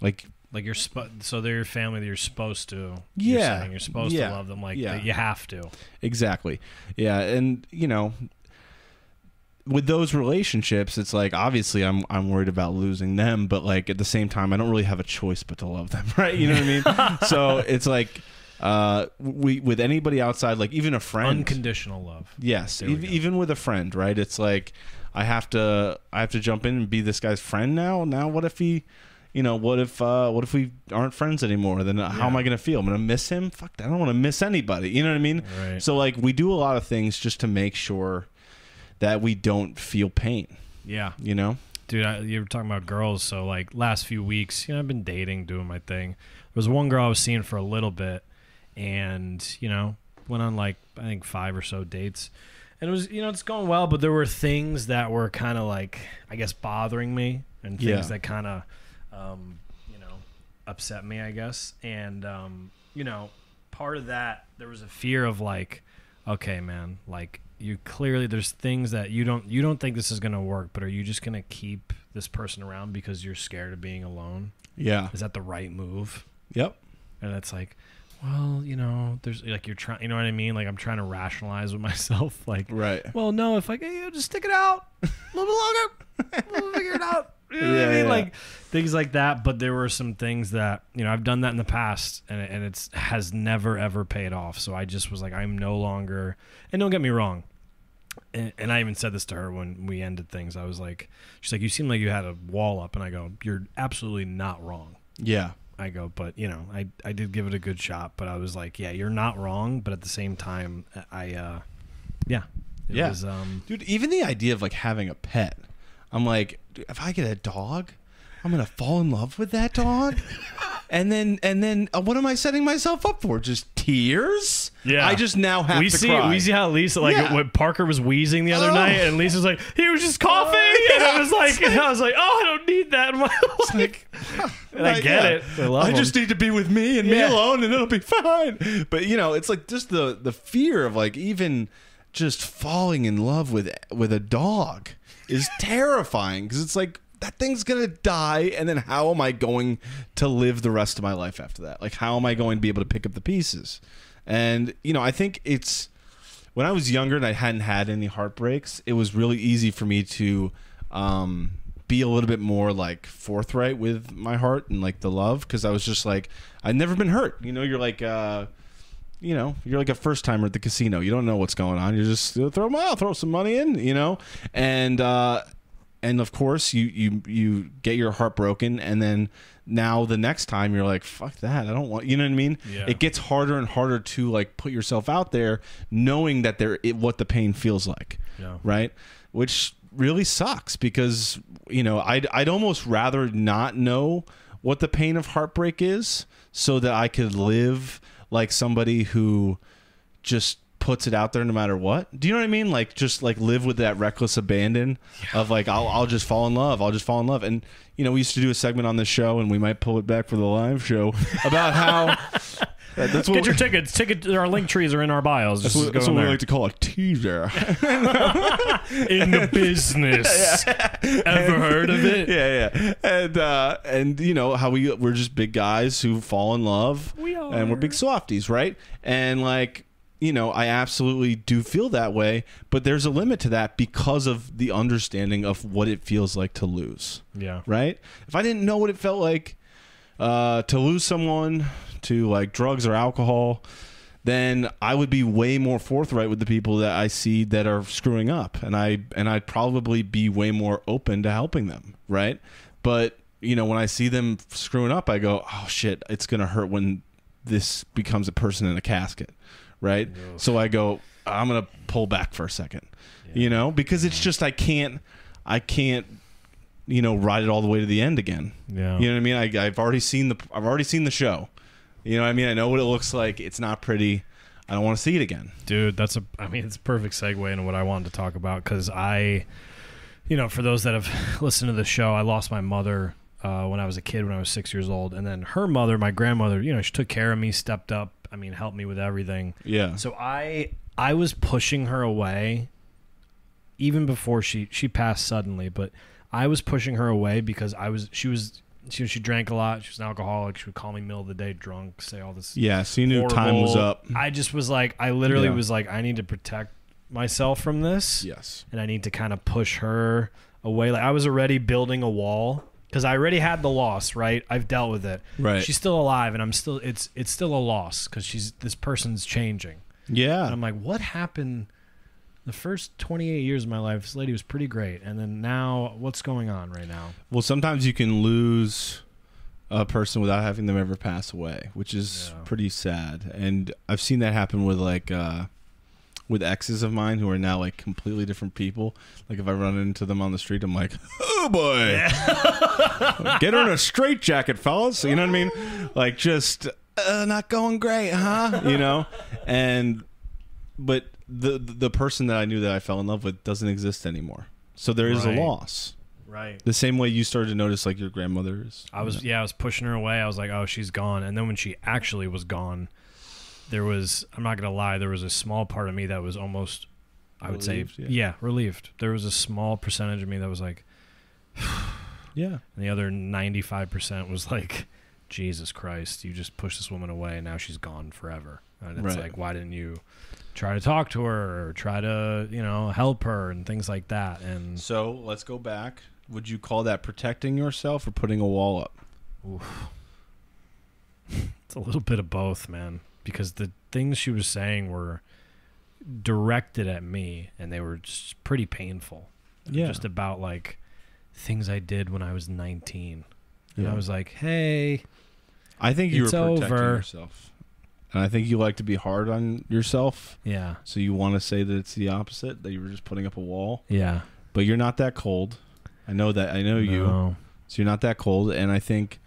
like Like you're spo- so they're your family that you're supposed to. You're, Yeah. saying you're supposed Yeah. to love them like Yeah. that you have to. Exactly. Yeah, and you know, with those relationships, it's like obviously I'm I'm worried about losing them, but like at the same time, I don't really have a choice but to love them, right? You know what I mean? so it's like uh we with anybody outside, like even a friend, Unconditional love. yes, ev- even with a friend, right? It's like I have to I have to jump in and be this guy's friend now. Now, what if he you know, what if uh, what if we aren't friends anymore? Then how am I gonna feel? I'm gonna miss him. Fuck, I don't want to miss anybody. You know what I mean? Right. So like we do a lot of things just to make sure that we don't feel pain. Yeah. You know? Dude, I, you were talking about girls. So, like, last few weeks, you know, I've been dating, doing my thing. There was one girl I was seeing for a little bit, and, you know, went on like, I think five or so dates. And it was, you know, it's going well, but there were things that were kind of like, I guess, bothering me and things Yeah. that kind of, um, you know, upset me, I guess. And, um, you know, part of that, there was a fear of like, okay, man, like you clearly there's things that you don't you don't think this is gonna work, but are you just gonna keep this person around because you're scared of being alone? Yeah. Is that the right move? Yep. And it's like, well, you know, there's like you're trying, you know what I mean? Like I'm trying to rationalize with myself, like, Right. well, no, if like, hey, just stick it out a little bit longer, we'll figure it out. You know what Yeah, I mean? yeah. Like things like that. But there were some things that you know I've done that in the past, and it, and it's has never ever paid off. So I just was like, I'm no longer. And don't get me wrong. And, and I even said this to her when we ended things. I was like, she's like, you seem like you had a wall up, and I go, you're absolutely not wrong. Yeah. I go, but you know, I I did give it a good shot, but I was like, yeah, you're not wrong, but at the same time, I uh, yeah, it Yeah. was, um, Dude, even the idea of like having a pet, I'm like, if I get a dog, I'm gonna fall in love with that dog, and then and then uh, what am I setting myself up for? Just tears? Yeah. I just now have we to see cry. we see how Lisa like Yeah. when Parker was wheezing the other Oh. night, and Lisa's like, he was just coughing, and I was like, and I was like, oh, I don't need that in my life. and I get yeah. it. I love I just need to be with me and me Yeah. alone, and it'll be fine. But you know, it's like just the the fear of like even just falling in love with with a dog is terrifying because it's like that thing's gonna die, and then how am I going to live the rest of my life after that? Like, how am I going to be able to pick up the pieces? And you know, I think it's when I was younger and I hadn't had any heartbreaks, it was really easy for me to um, be a little bit more like forthright with my heart and like the love because I was just like I'd never been hurt. You know, you're like. Uh, you know, you're like a first timer at the casino. You don't know what's going on. You just throw them out, throw some money in, you know, and uh, and of course you you you get your heart broken, and then now the next time you're like, fuck that, I don't want. You know what I mean? Yeah. It gets harder and harder to like put yourself out there, knowing that there it, what the pain feels like, Yeah. right? Which really sucks because you know I'd I'd almost rather not know what the pain of heartbreak is, so that I could live like somebody who just puts it out there no matter what. Do you know what I mean? Like just like live with that reckless abandon of like I'll I'll just fall in love. I'll just fall in love. And you know, we used to do a segment on this show and we might pull it back for the live show about how that's what Get your tickets. Ticket. Our link trees are in our bios. that's what, that's what we like to call a teaser. in the business. Ever heard of it? yeah, yeah. And uh and you know how we we're just big guys who fall in love. We are. And we're big softies, right? And like you know, I absolutely do feel that way, but there's a limit to that because of the understanding of what it feels like to lose, Yeah. right? If I didn't know what it felt like uh, to lose someone to like drugs or alcohol, then I would be way more forthright with the people that I see that are screwing up, and I and I'd probably be way more open to helping them, right? But you know, when I see them screwing up, I go, "Oh shit, it's gonna hurt when this becomes a person in a casket." Right? So I go, I'm going to pull back for a second. You know, because it's just I can't I can't you know, ride it all the way to the end again. Yeah. You know what I mean? I, I've already seen the I've already seen the show. You know what I mean? I know what it looks like. It's not pretty. I don't want to see it again. Dude, that's a. I mean, it's a perfect segue into what I wanted to talk about because I, you know, for those that have listened to the show, I lost my mother uh, when I was a kid, when I was six years old, and then her mother, my grandmother, you know, she took care of me, stepped up. I mean, help me with everything. Yeah. So I, I was pushing her away, even before she she passed suddenly. But I was pushing her away because I was she was she she drank a lot. She was an alcoholic. She would call me middle of the day drunk, say all this yeah. So you knew time was up. I just was like, I literally Yeah. was like, I need to protect myself from this, Yes. and I need to kind of push her away. Like I was already building a wall because I already had the loss. Right, I've dealt with it. Right. She's still alive, and I'm still. It's it's still a loss because she's this person's changing. Yeah. And I'm like, what happened? The first 28 years of my life, this lady was pretty great, and then now, what's going on right now? Well, sometimes you can lose a person without having them ever pass away, which is Yeah. pretty sad. And I've seen that happen with like uh with exes of mine who are now like completely different people. Like if I run into them on the street, I'm like, "Oh boy. Get her in a straight jacket, fellas." You know what I mean? Like just uh, not going great, huh? You know? And but the the person that I knew that I fell in love with doesn't exist anymore. So there is Right. a loss. Right. The same way you started to notice like your grandmother is. I was yeah, I was pushing her away. I was like, "Oh, she's gone." And then when she actually was gone, there was I'm not going to lie, there was a small part of me that was almost I would Relieved, say yeah. yeah. relieved. There was a small percentage of me that was like Yeah. and the other 95% was like Jesus Christ, you just pushed this woman away and now she's gone forever. And it's Right. like why didn't you try to talk to her or try to, you know, help her and things like that. And So let's go back. Would you call that protecting yourself or putting a wall up? It's a little bit of both, man, because the things she was saying were directed at me and they were just pretty painful. Yeah. Just about like things I did when I was 19. And Yeah. I was like, "Hey, I think you It's were protecting over. yourself. And I think you like to be hard on yourself. yeah. So you want to say that it's the opposite, that you were just putting up a wall. Yeah. But you're not that cold. I know that. I know you. No. So you're not that cold. And I think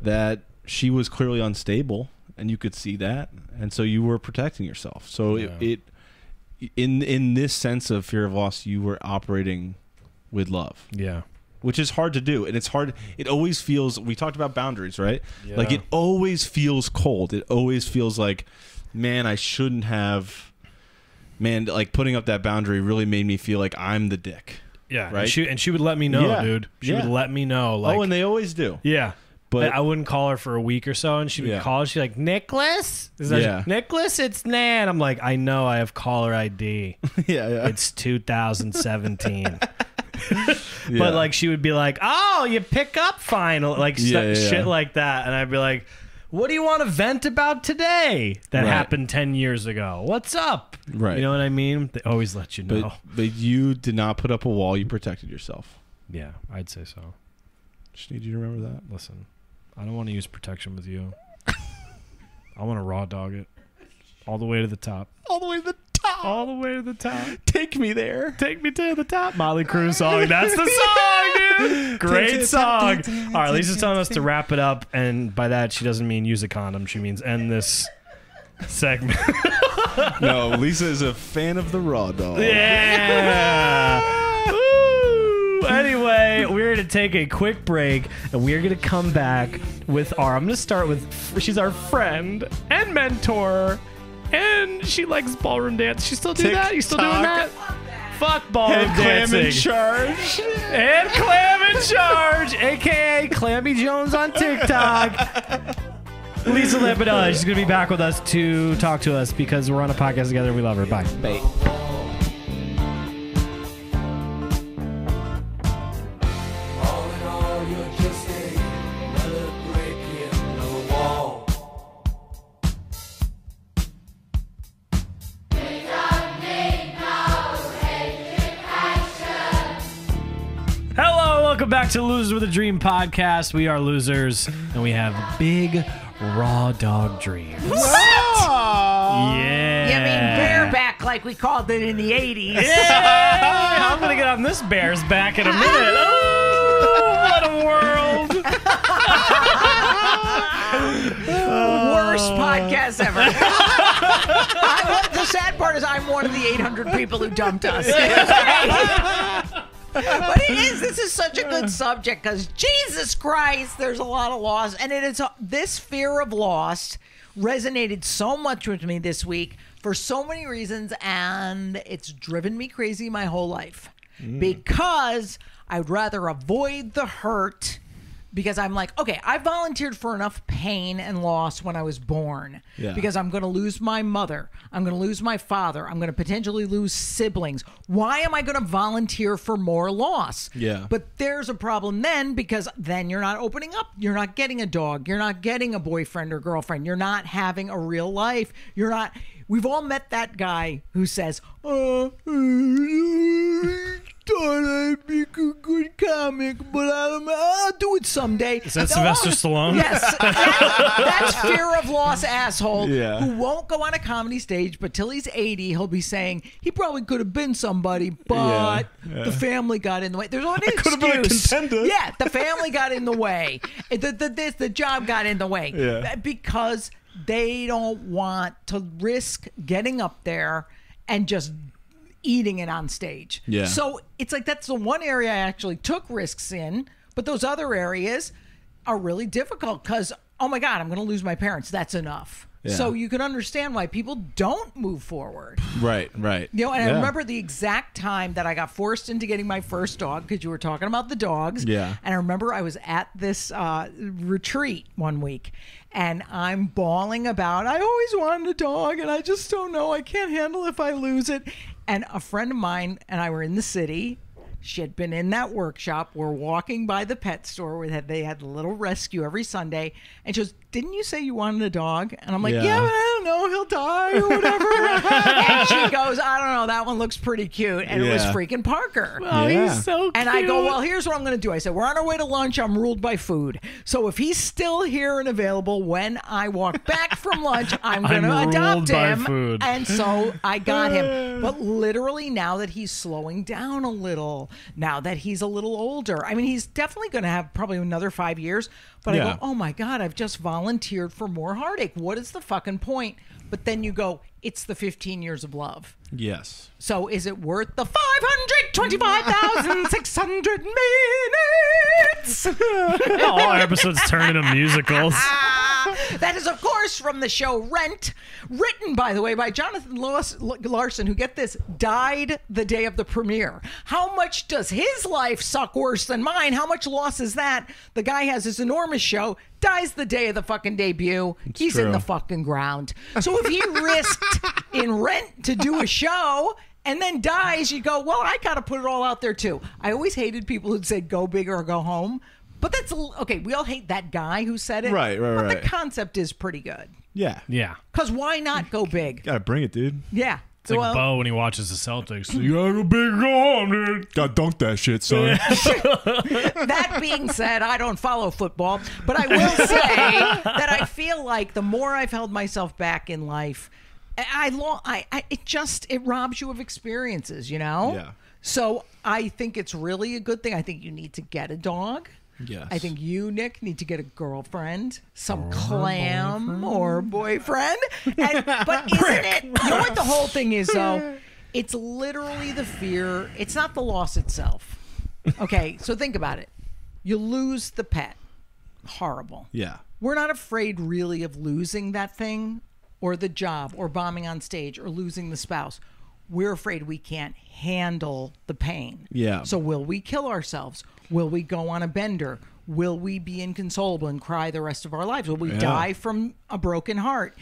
that she was clearly unstable and you could see that. And so you were protecting yourself. So Yeah. it, it in in this sense of fear of loss, you were operating with love. Yeah. which is hard to do and it's hard it always feels we talked about boundaries right Yeah. like it always feels cold it always feels like man i shouldn't have man like putting up that boundary really made me feel like i'm the dick Yeah, Right? And she and she would let me know, Yeah. dude. She Yeah. would let me know. Like, oh and they always do yeah, but I wouldn't call her for a week or so, and she would Yeah. call. She's like, Nicholas, Is that- Yeah. Nicholas, it's Nan. I'm like, I know, I have caller ID. yeah yeah It's 2017. Yeah. But like, she would be like, Oh, you pick up final, like Yeah, shit like that, and I'd be like. What do you want to vent about today that Right. happened 10 years ago? What's up? Right. You know what I mean? They always let you but know. but you did not put up a wall you protected yourself yeah, I'd say so. just need you to remember that Listen, I don't want to use protection with you. I want to raw dog it all the way to the top. all the way to the top All the way to the top. take me there Take me to the top. Mötley Crüe song. That's the song, dude. Great song. All right, Lisa's telling us to wrap it up, and by that she doesn't mean use a condom. She means end this segment. no lisa is a fan of the raw dog Yeah. Woo. We're going to take a quick break and we're going to come back with our. I'm going to start with. She's our friend and mentor, and she likes ballroom dance. She still do that? You still doing that? Fuck ballroom Head clam dancing. in charge and Clam in charge, aka Clammy Jones on TikTok. Lisa Lampanelli, she's going to be back with us to talk to us because we're on a podcast together we love her. Bye. All to Losers with a Dream podcast. We are losers and we have big raw dog dreams. What? Yeah. You mean bareback like we called it in the 80s? Yeah. I'm gonna get on this bear's back in a minute. Oh, what a world! Worst podcast ever. I, the sad part is I'm one of the 800 people who dumped us. But it is. This is such a good subject because Jesus Christ, there's a lot of loss, and it is uh, this fear of loss resonated so much with me this week for so many reasons, and it's driven me crazy my whole life mm. because I'd rather avoid the hurt because I'm like, okay, I volunteered for enough pain and loss when I was born Yeah. because I'm going to lose my mother. I'm going to lose my father. I'm going to potentially lose siblings. Why am I going to volunteer for more loss? Yeah. But there's a problem then because then you're not opening up. You're not getting a dog. You're not getting a boyfriend or girlfriend. You're not having a real life. You're not. We've all met that guy who says, "Oh, I thought I'd make a good comic, but I don't know. I'll do it someday." Is that Sylvester Stallone? Yes, that- that's fear of loss, asshole. Yeah. Who won't go on a comedy stage, but till he's eighty, he'll be saying he probably could have been somebody, but Yeah. the family got in the way. There's only an could have been a contender. Yeah, the family got in the way. The, the, this, the job got in the way. Yeah. Because they don't want to risk getting up there and just eating it on stage. Yeah. So it's like that's the one area I actually took risks in, but those other areas are really difficult because oh my god, I'm going to lose my parents. That's enough. Yeah. So you can understand why people don't move forward. Right, right. You know, and I remember the exact time that I got forced into getting my first dog because you were talking about the dogs. Yeah. And I remember I was at this uh, retreat one week and I'm bawling about, I always wanted a dog and I just don't know. I can't handle if I lose it. And a friend of mine and I were in the city. She had been in that workshop. We're walking by the pet store where they had- they had a little rescue every Sunday. And she goes, Didn't you say you wanted a dog? And I'm like, Yeah. Yeah, don't know. He'll die or whatever. and she goes, I don't know. That one looks pretty cute. And it was Yeah. freaking Parker. Oh, Yeah. he's so cute. And I go, well, here's what I'm going to do. I said, we're on our way to lunch. I'm ruled by food. So if he's still here and available when I walk back from lunch, I'm going I'm to adopt ruled by him. food. And so I got him. But literally, now that he's slowing down a little, now that he's a little older, I mean, he's definitely going to have probably another five years. But I Yeah. go, oh my God, I've just volunteered for more heartache. What is the fucking point? But then you go, it's the 15 years of love. Yes. So is it worth the 525,600 minutes? All our episodes turn into musicals. that is, of course, from the show Rent, written, by the way, by Jonathan Lewis Larson, who, get this, died the day of the premiere. How much does his life suck worse than mine? How much loss is that? The guy has this enormous show, dies the day of the fucking debut. He's in the fucking ground. So if he risked in Rent to do a show, and then dies, you go, well, I got to put it all out there too. I always hated people who'd say go big or go home. But that's a l- okay. We all hate that guy who said it. Right, right, But right. the concept is pretty good. Yeah. Yeah. Because why not go big? Gotta bring it, dude. Yeah. It's like Well, Bo when he watches the Celtics. You gotta go big go home, dude. Gotta dunk that shit, son. that being said, I don't follow football, but I will say that I feel like the more I've held myself back in life, I, lo- I, I it just it robs you of experiences, you know. Yeah. So I think it's really a good thing. I think you need to get a dog. Yes. I think you, Nick, need to get a girlfriend, some clam or boyfriend. And, but isn't it? You know what the whole thing is, though? It's literally the fear. It's not the loss itself. Okay, so think about it. You lose the pet. Horrible. Yeah. We're not afraid really of losing that thing or the job or bombing on stage or losing the spouse. We're afraid we can't handle the pain. Yeah. So will we kill ourselves? Will we go on a bender? Will we be inconsolable and cry the rest of our lives? Will we Yeah. die from a broken heart?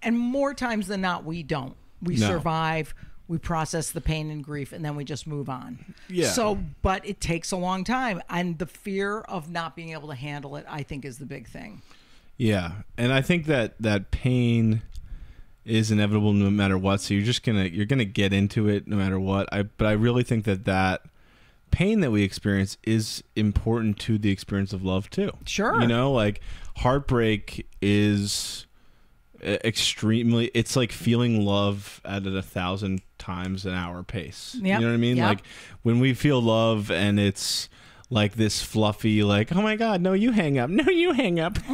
And more times than not, we don't. We No. survive. We process the pain and grief, and then we just move on. Yeah. So, but it takes a long time, and the fear of not being able to handle it, I think, is the big thing. Yeah, and I think that that pain is inevitable no matter what. So you're just gonna you're gonna get into it no matter what. I but I really think that that pain that we experience is important to the experience of love too. Sure. you know, like heartbreak is e- extremely. It's like feeling love at a thousand times an hour pace. Yep. You know what I mean? Yep. Like when we feel love and it's like this fluffy, like, oh my god, no, you hang up, no, you hang up.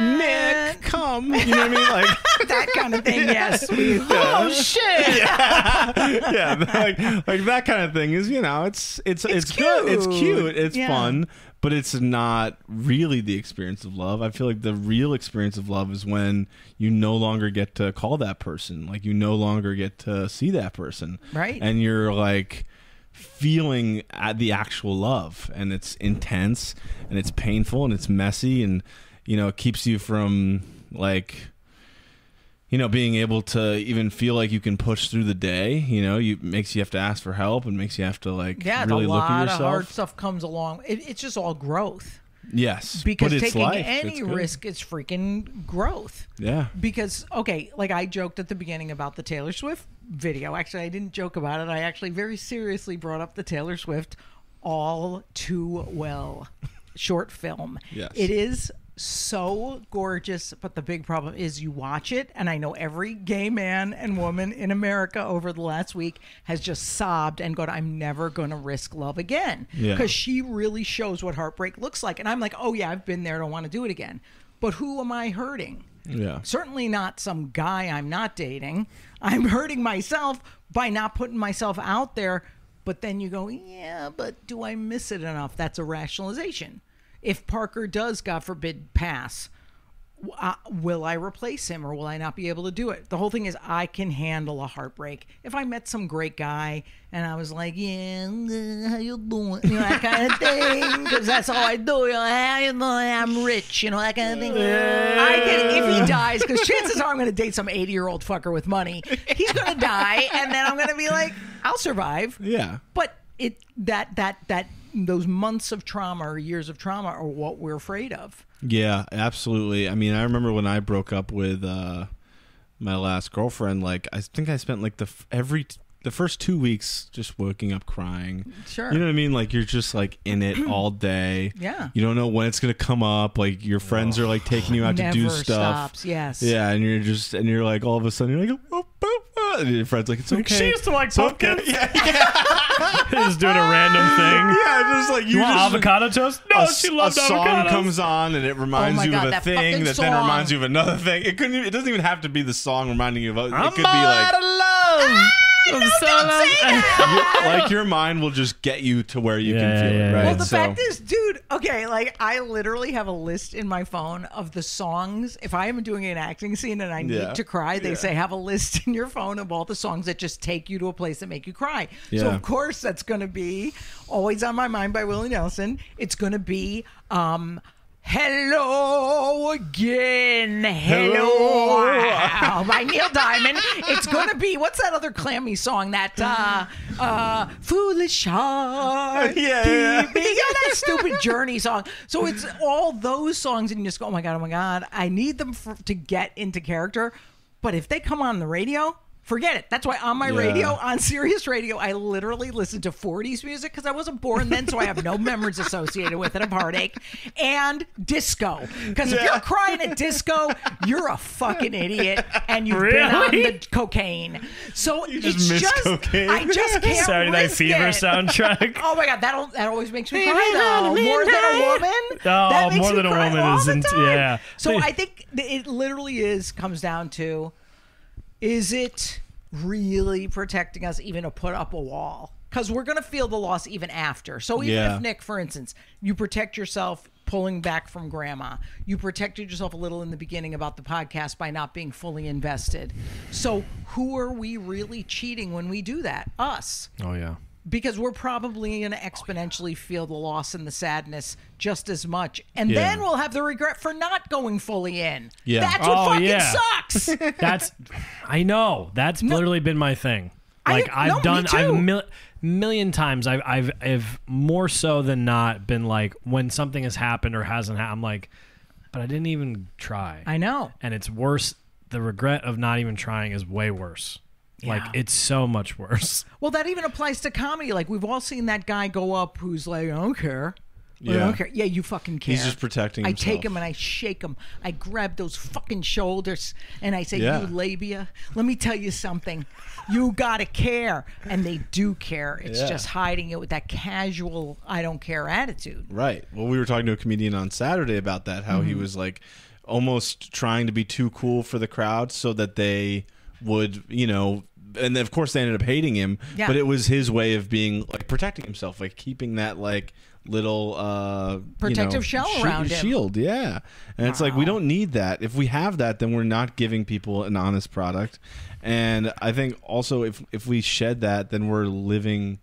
Nick, come. You know what I mean? Like, that kind of thing. Yes. We, oh shit. yeah, yeah. like like that kind of thing is you know it's it's it's, good, it's cute. cute, it's Yeah. fun, but it's not really the experience of love. I feel like the real experience of love is when you no longer get to call that person, like you no longer get to see that person, Right. And you're like feeling at the actual love, and it's intense, and it's painful, and it's messy, and you know it keeps you from like you know, being able to even feel like you can push through the day, you know, you makes you have to ask for help and makes you have to like Yeah, really a look lot at of hard stuff comes along. It, it's just all growth. Yes, Because taking life. any It's risk is freaking growth. yeah, Because okay, like I joked at the beginning about the Taylor Swift video. Actually, I didn't joke about it. I actually very seriously brought up the Taylor Swift all too well short film. Yes. It is so gorgeous, but the big problem is you watch it and I know every gay man and woman in America over the last week has just sobbed and gone I'm never going to risk love again Yeah. cuz she really shows what heartbreak looks like and I'm like, "Oh yeah, I've been there, don't want to do it again." But who am I hurting? Yeah, certainly not some guy I'm not dating. I'm hurting myself by not putting myself out there. But then you go, yeah, but do I miss it enough? That's a rationalization. If Parker does, God forbid, pass, uh, will I replace him or will I not be able to do it? The whole thing is I can handle a heartbreak. If I met some great guy and I was like, yeah, how you doing? You know, that kind of thing. Because that's all I do. You know, how you doing? I'm rich. You know, that kind of thing. I can, if he dies, because chances are I'm going to date some 80 year old fucker with money. He's going to die. And then I'm going to be like, I'll survive. yeah, But it that that that those months of trauma or years of trauma are what we're afraid of. yeah, absolutely. I mean, I remember when I broke up with uh, my last girlfriend. Like, I think I spent like the f- every the first two weeks just waking up crying. Sure. You know what I mean? Like you're just like in it all day. Yeah. You don't know when it's gonna come up. Like your friends are like taking you out to do stuff. stops. Yes. Yeah, and you're just and you're like all of a sudden you're like, oh, oh, oh, and your friend's like, it's okay. She used to like It's okay. Yeah, yeah, Just doing a random thing. yeah, just like you, You want just avocado toast? No, a, she a loved song avocados. comes on and it reminds Oh you God, of a that thing fucking that then reminds you of another thing. It couldn't. It doesn't even have to be the song reminding you of. It I'm could be like out of love. I'm so your- like your mind will just get you to where you Yeah, can feel yeah, it. Right. Well, the so, fact is, dude, okay, like I literally have a list in my phone of the songs. If I am doing an acting scene and I need Yeah. to cry, they Yeah. say have a list in your phone of all the songs that just take you to a place that make you cry. So of course that's going to be "Always on My Mind" by Willie Nelson. It's going to be um, "Hello Again." Hello, Wow, by Neil Diamond. It's going to be what's that other clammy song? That uh, uh, "Foolish Heart." Yeah, yeah, that stupid Journey song. So it's all those songs, and you just go, "Oh my god, oh my god!" I need them for, to get into character. But if they come on the radio, forget it. That's why on my Yeah. radio, on Sirius Radio, I literally listen to 40s music because I wasn't born then, so I have no memories associated with it of heartache and disco. Because if you're crying at disco, you're a fucking idiot, and you've been on the cocaine. So You just it's miss just cocaine. I just can't Saturday Night Fever it. soundtrack. Oh my god, that that always makes me cry though. More than a woman. Oh, that makes More Than a Woman isn't- yeah. So I think it literally is comes down to, is it really protecting us even to put up a wall? Because we're gonna feel the loss even after. So even Yeah. if Nick, for instance, you protect yourself pulling back from grandma. You protected yourself a little in the beginning about the podcast by not being fully invested. So who are we really cheating when we do that? Us Oh yeah. Because we're probably going to exponentially feel the loss and the sadness just as much, and Yeah. then we'll have the regret for not going fully in. Yeah. that's what Oh, fucking yeah. sucks. That's I know. That's literally been my thing. Like no, I've me done too. I've mil- million times I've I've I've more so than not been like when something has happened or hasn't happened I'm like but I didn't even try. I know. and it's worse the regret of not even trying is way worse. Like it's so much worse. Well, that even applies to comedy. Like we've all seen that guy go up who's like, I don't care. I Yeah. don't care. Yeah, you fucking care. He's just protecting I take him and I shake him. I grab those fucking shoulders and I say, Yeah. "You labia, let me tell you something. You gotta care." And they do care. It's Yeah. just hiding it with that casual, I don't care attitude. Right. Well, we were talking to a comedian on Saturday about that. How Mm-hmm. he was like, almost trying to be too cool for the crowd so that they would, you know, and of course they ended up hating him, Yeah. but it was his way of being like protecting himself, like keeping that like little uh you Protective know, shell shi- around him. shield yeah and it's like we don't need that if we have that then we're not giving people an honest product and i think also if if we shed that then we're living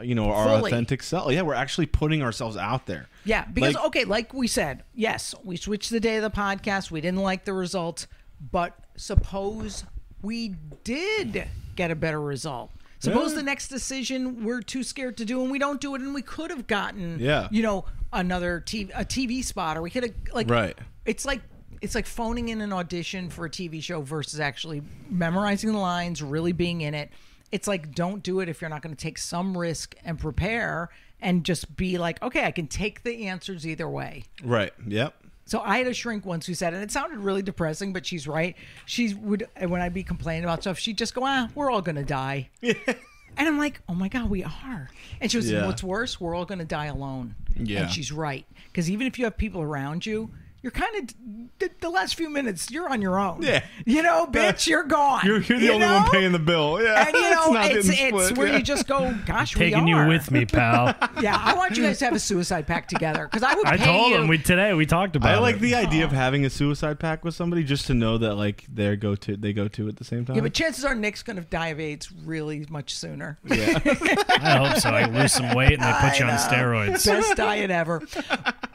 you know our Fully. authentic self yeah we're actually putting ourselves out there Yeah, because Like- okay, like we said, yes, we switched the day of the podcast. We didn't like the result, but suppose we did get a better result. Suppose Yeah. the next decision we're too scared to do and we don't do it, and we could have gotten, Yeah. you know, another TV, a TV spot, or we could have like, Right. It's like it's like phoning in an audition for a TV show versus actually memorizing the lines, really being in it. It's like don't do it if you're not going to take some risk and prepare and just be like, okay, I can take the answers either way. right yep So I had a shrink once who said, and it sounded really depressing, but she's right. She would when I'd be complaining about stuff, she'd just go, "Ah, we're all gonna die." And I'm like, "Oh my god, we are." And she was, Yeah. "What's worse? We're all gonna die alone." Yeah. And she's right because even if you have people around you. You're kind of the, the last few minutes. You're on your own. Yeah. you know, bitch, you're gone. you're, you're the You only know? one paying the bill yeah And you know, not it's getting it's split, where yeah. you just go, "Gosh, Taking we you with me, pal. Yeah, I want you guys to have a suicide pact together because I would. I pay told you. him we today we talked about I like it. the idea of having a suicide pact with somebody just to know that like they go to they go to at the same time. Yeah, but chances are Nick's going to die of AIDS really much sooner. yeah I hope so. I lose some weight and they put you on steroids. Best diet ever.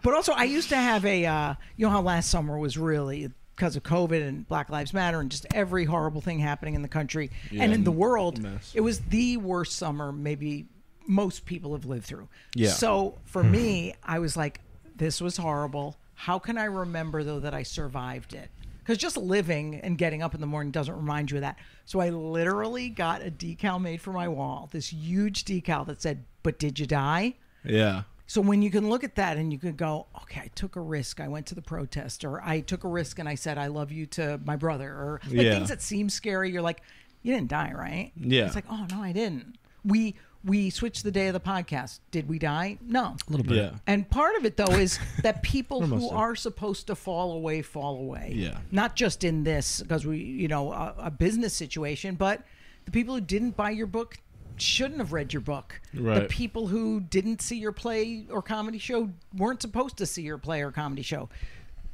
But also, I used to have a, uh, you know, how last summer was really because of COVID and Black Lives Matter and just every horrible thing happening in the country and in the world. It was the worst summer maybe most people have lived through. Yeah. So for me, I was like, this was horrible. How can I remember though that I survived it? Because just living and getting up in the morning doesn't remind you of that. So I literally got a decal made for my wall, this huge decal that said, "But did you die?" yeah. So when you can look at that and you can go, okay, I took a risk. I went to the protest, or I took a risk and I said I love you to my brother, or like Yeah. things that seem scary. You're like, you didn't die, right? Yeah. It's like, oh no, I didn't. We we switched the day of the podcast. Did we die? No. A little bit. Yeah. And part of it though is that people who Almost there. are supposed to fall away fall away. Yeah. Not just in this because we, you know, a, a business situation, but the people who didn't buy your book shouldn't have read your book. The people who didn't see your play or comedy show weren't supposed to see your play or comedy show.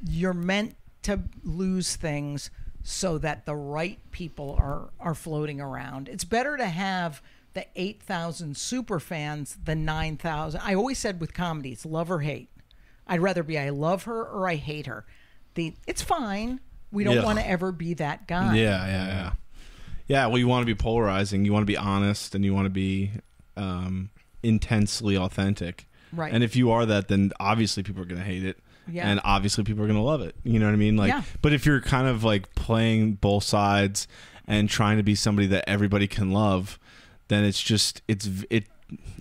You're meant to lose things so that the right people are are floating around. It's better to have the 8,000 super fans than 9,000. I always said with comedy, it's love or hate. I'd rather be I love her or I hate her. The it's fine. We don't Yeah. want to ever be that guy. Yeah, yeah, yeah. Yeah, well, you want to be polarizing. You want to be honest, and you want to be um, intensely authentic. Right. And if you are that, then obviously people are going to hate it. Yeah. And obviously people are going to love it. You know what I mean? Like, Yeah. but if you're kind of like playing both sides and trying to be somebody that everybody can love, then it's just it's it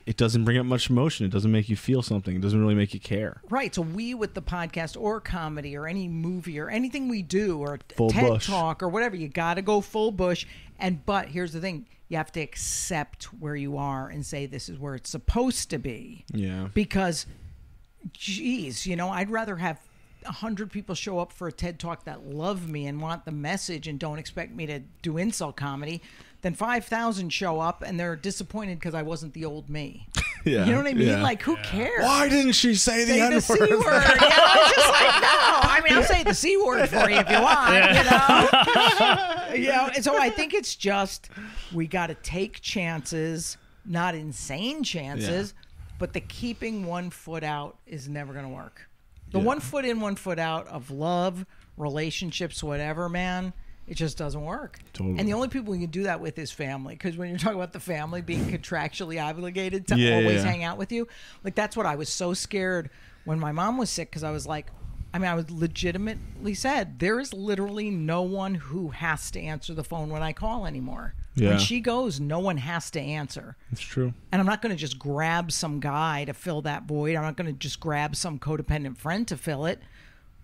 it doesn't bring up much emotion. It doesn't make you feel something. It doesn't really make you care. Right. So we with the podcast or comedy or any movie or anything we do or Full TED bush. talk or whatever, you got to go full bush. And but here's the thing: you have to accept where you are and say this is where it's supposed to be. Yeah. Because, geez, you know, I'd rather have a hundred people show up for a TED talk that love me and want the message and don't expect me to do insult comedy than five thousand show up and they're disappointed because I wasn't the old me. Yeah. You know what I mean? Yeah. Like, who cares? Why didn't she say the say N the C word? word. Yeah, I was just like, no. I mean, I'll say the C word for you if you want, you know? you know, and so I think it's just we got to take chances, not insane chances, but the keeping one foot out is never going to work. The Yeah. one foot in, one foot out of love, relationships, whatever, man. It just doesn't work. Totally. And the only people you can do that with is family. Because when you're talking about the family being contractually obligated to Yeah, always yeah. hang out with you, like that's what I was so scared when my mom was sick because I was like, I mean, I was legitimately said there is literally no one who has to answer the phone when I call anymore. Yeah. When she goes, no one has to answer. It's true. And I'm not going to just grab some guy to fill that void. I'm not going to just grab some codependent friend to fill it.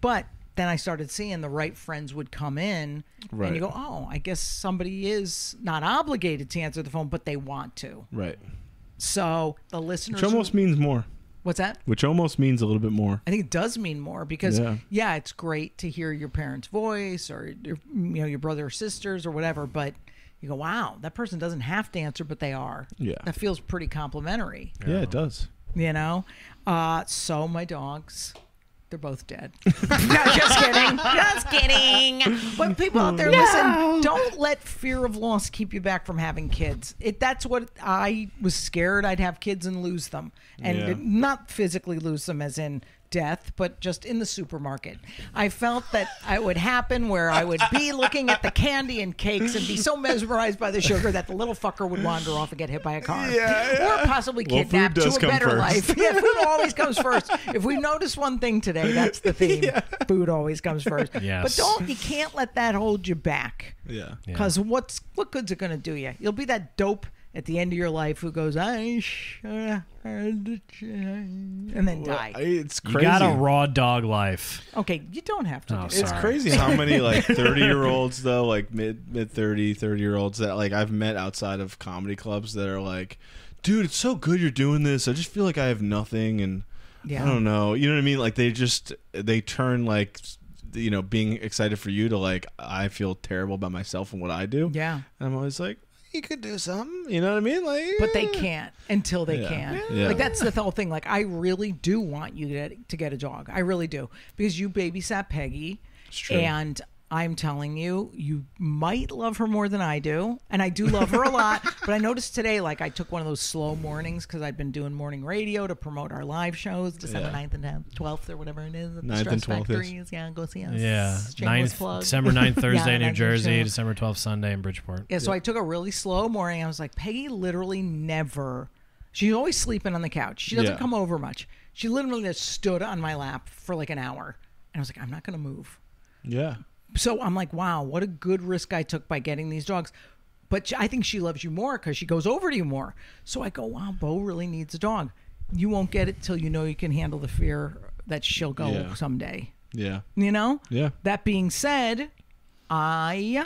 But then I started seeing the right friends would come in, right. and you go, "Oh, I guess somebody is not obligated to answer the phone, but they want to." Right. So the listeners, Which almost means more. What's that? which almost means a little bit more. I think it does mean more because yeah. Yeah. it's great to hear your parents' voice or your, you know your brother or sisters or whatever, but you go, wow, that person doesn't have to answer, but they are. Yeah. that feels pretty complimentary. Yeah, it does. You know, uh, so my dogs. They're both dead. no, just kidding. Just kidding. But people out there, listen, don't let fear of loss keep you back from having kids. It that's what I was scared I'd have kids and lose them. And Yeah. not physically lose them as in death, but just in the supermarket. I felt that it would happen where I would be looking at the candy and cakes and be so mesmerized by the sugar that the little fucker would wander off and get hit by a car. Or possibly Well, kidnapped to a come better first. life. Yeah, food always comes first. If we notice one thing today, that's the theme. Food always comes first. Yes. But don't you can't let that hold you back. Yeah. Because what's what good's it gonna do you? You'll be that dope at the end of your life who goes, I should and then die. It's You got a raw dog life. okay, you don't have to. Oh, do. It's crazy how many like 30 year olds though, like mid mid 30, 30 year olds that like I've met outside of comedy clubs that are like, dude, it's so good you're doing this. I just feel like I have nothing and Yeah. I don't know. You know what I mean? Like they just they turn like you know, being excited for you to like I feel terrible about myself and what I do. Yeah. And I'm always like, you could do something. You know what I mean? Like But they eh. can't until they Yeah. can. Yeah. Like that's the whole thing. Like I really do want you to, to get a dog. I really do because you babysat Peggy, true. and I'm telling you, you might love her more than I do, and I do love her a lot. But I noticed today, like I took one of those slow mornings because I'd been doing morning radio to promote our live shows, December Yeah. 9th and 10th, 12th or whatever it is. At the 9th Stress and 12th, yes. Factories. Yeah, go see us. Yeah. Shameless 9th, plug. December 9th, Thursday, Yeah, New Jersey. show. December 12th, Sunday in Bridgeport. Yeah, so I took a really slow morning. I was like, Peggy literally never. She's always sleeping on the couch. She doesn't Yeah. come over much. She literally just stood on my lap for like an hour, and I was like, I'm not going to move. Yeah. So I'm like, wow, what a good risk I took by getting these dogs. But I think she loves you more because she goes over to you more. So I go, wow, Bo really needs a dog. You won't get it till you know you can handle the fear that she'll go Yeah. someday. Yeah. You know? Yeah. That being said, I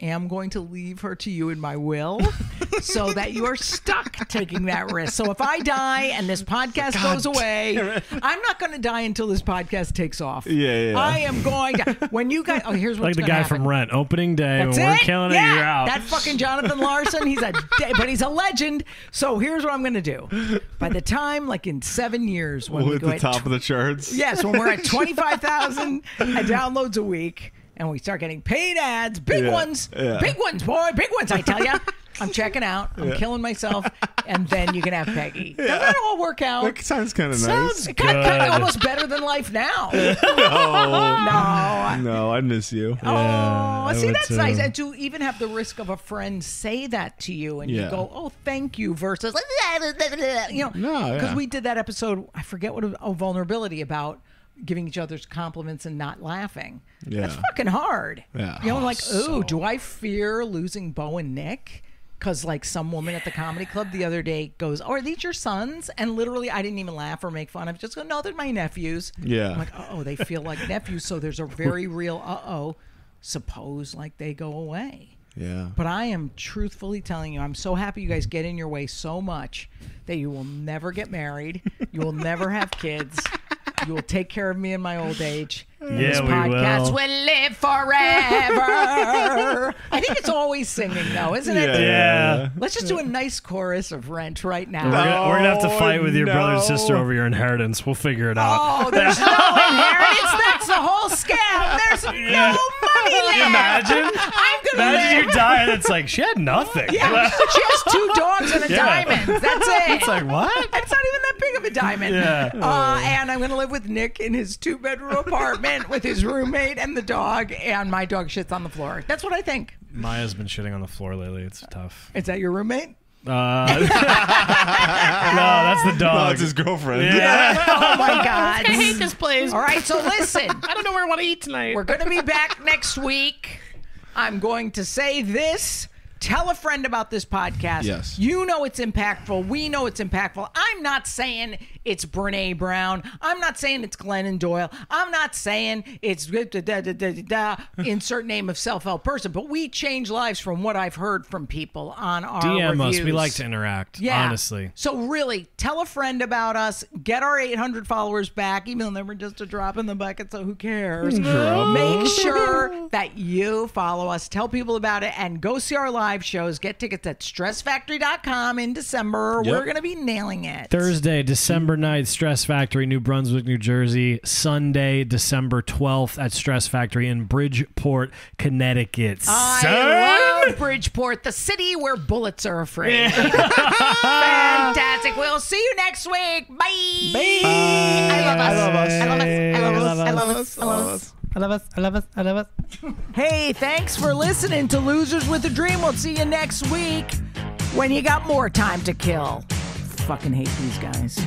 am going to leave her to you in my will so that you are stuck taking that risk. So if I die and this podcast goes away, I'm not going to die until this podcast takes off. Yeah, yeah, yeah. I am going to. When you guys, oh, here's what's Like the guy happen. from Rent, opening day. That's when we're killing yeah, it, you're out. That fucking Jonathan Larson. He's a, de- but he's a legend. So here's what I'm going to do. By the time, like in seven years, when We'll we hit go the at top of the charts. Yes, when we're at 25,000 downloads a week and we start getting paid ads, big Yeah, ones, yeah. big ones, boy, big ones, I tell you. I'm checking out. I'm killing myself. And then you can have Peggy. Doesn't that all work out? That sounds kind of nice. Sounds. Kind of, almost better than life now. No. No. no, I miss you. Oh, I see, that's too. nice. And to even have the risk of a friend say that to you and you go, oh, thank you, versus, you know, No, because yeah. we did that episode, I forget what, oh, vulnerability about giving each other's compliments and not laughing. Yeah. That's fucking hard. Yeah. You know, Oh, like, ooh, do I fear losing Bo and Nick? Because, like, some woman at the comedy club the other day goes, Oh, are these your sons? And literally, I didn't even laugh or make fun. I just go, No, they're my nephews. Yeah. I'm like, oh, they feel like nephews. So there's a very real, uh oh, suppose like they go away. Yeah. But I am truthfully telling you, I'm so happy you guys get in your way so much that you will never get married. You will never have kids. You will take care of me in my old age. And Yeah, this we podcast will. will live forever. I think it's always singing, though, isn't it? Yeah. Let's just do a nice chorus of Rent right now. We're gonna, we're gonna have to Oh, fight with your brother and sister over your inheritance. We'll figure it out. Oh, there's no inheritance. That's the whole scam. There's no money left. Imagine, I'm gonna imagine live. you die and it's like she had nothing. Yeah, she has two dogs and a Yeah. diamond. That's it. It's like what? It's not even that big of a diamond. Yeah. Uh, and I'm going to live with Nick in his two bedroom apartment with his roommate and the dog, and my dog shits on the floor. That's what I think. Maya's been shitting on the floor lately. It's tough. Is that your roommate? Uh, no, that's the No, dog. it's his girlfriend. yeah. Oh my God. I hate this place. All right, so listen. I don't know where I want to eat tonight. We're going to be back next week. I'm going to say this. Tell a friend about this podcast. Yes. You know it's impactful. We know it's impactful. I'm I'm not saying it's Brene Brown. I'm not saying it's Glennon Doyle. I'm not saying it's da, da, da, da, da, da, insert name of self help person, but we change lives from what I've heard from people on our DM us. We like to interact. Yeah. Honestly. So really, tell a friend about us. Get our 800 followers back, even though they were just a drop in the bucket. So who cares? Make sure that you follow us. Tell people about it, and go see our live shows. Get tickets at StressFactory.com in December. Yep. We're gonna be nailing it. Thursday, December 9th, Stress Factory, New Brunswick, New Jersey. Sunday, December 12th at Stress Factory in Bridgeport, Connecticut. I Son! love Bridgeport, the city where bullets are afraid. Fantastic. We'll see you next week. Bye. Bye. I love us. I love us. I love us. I love us. I love I us. I love us. I love us. I love us. I love us. Hey, thanks for listening to Losers with a Dream. We'll see you next week when you got more time to kill. Fucking hate these guys.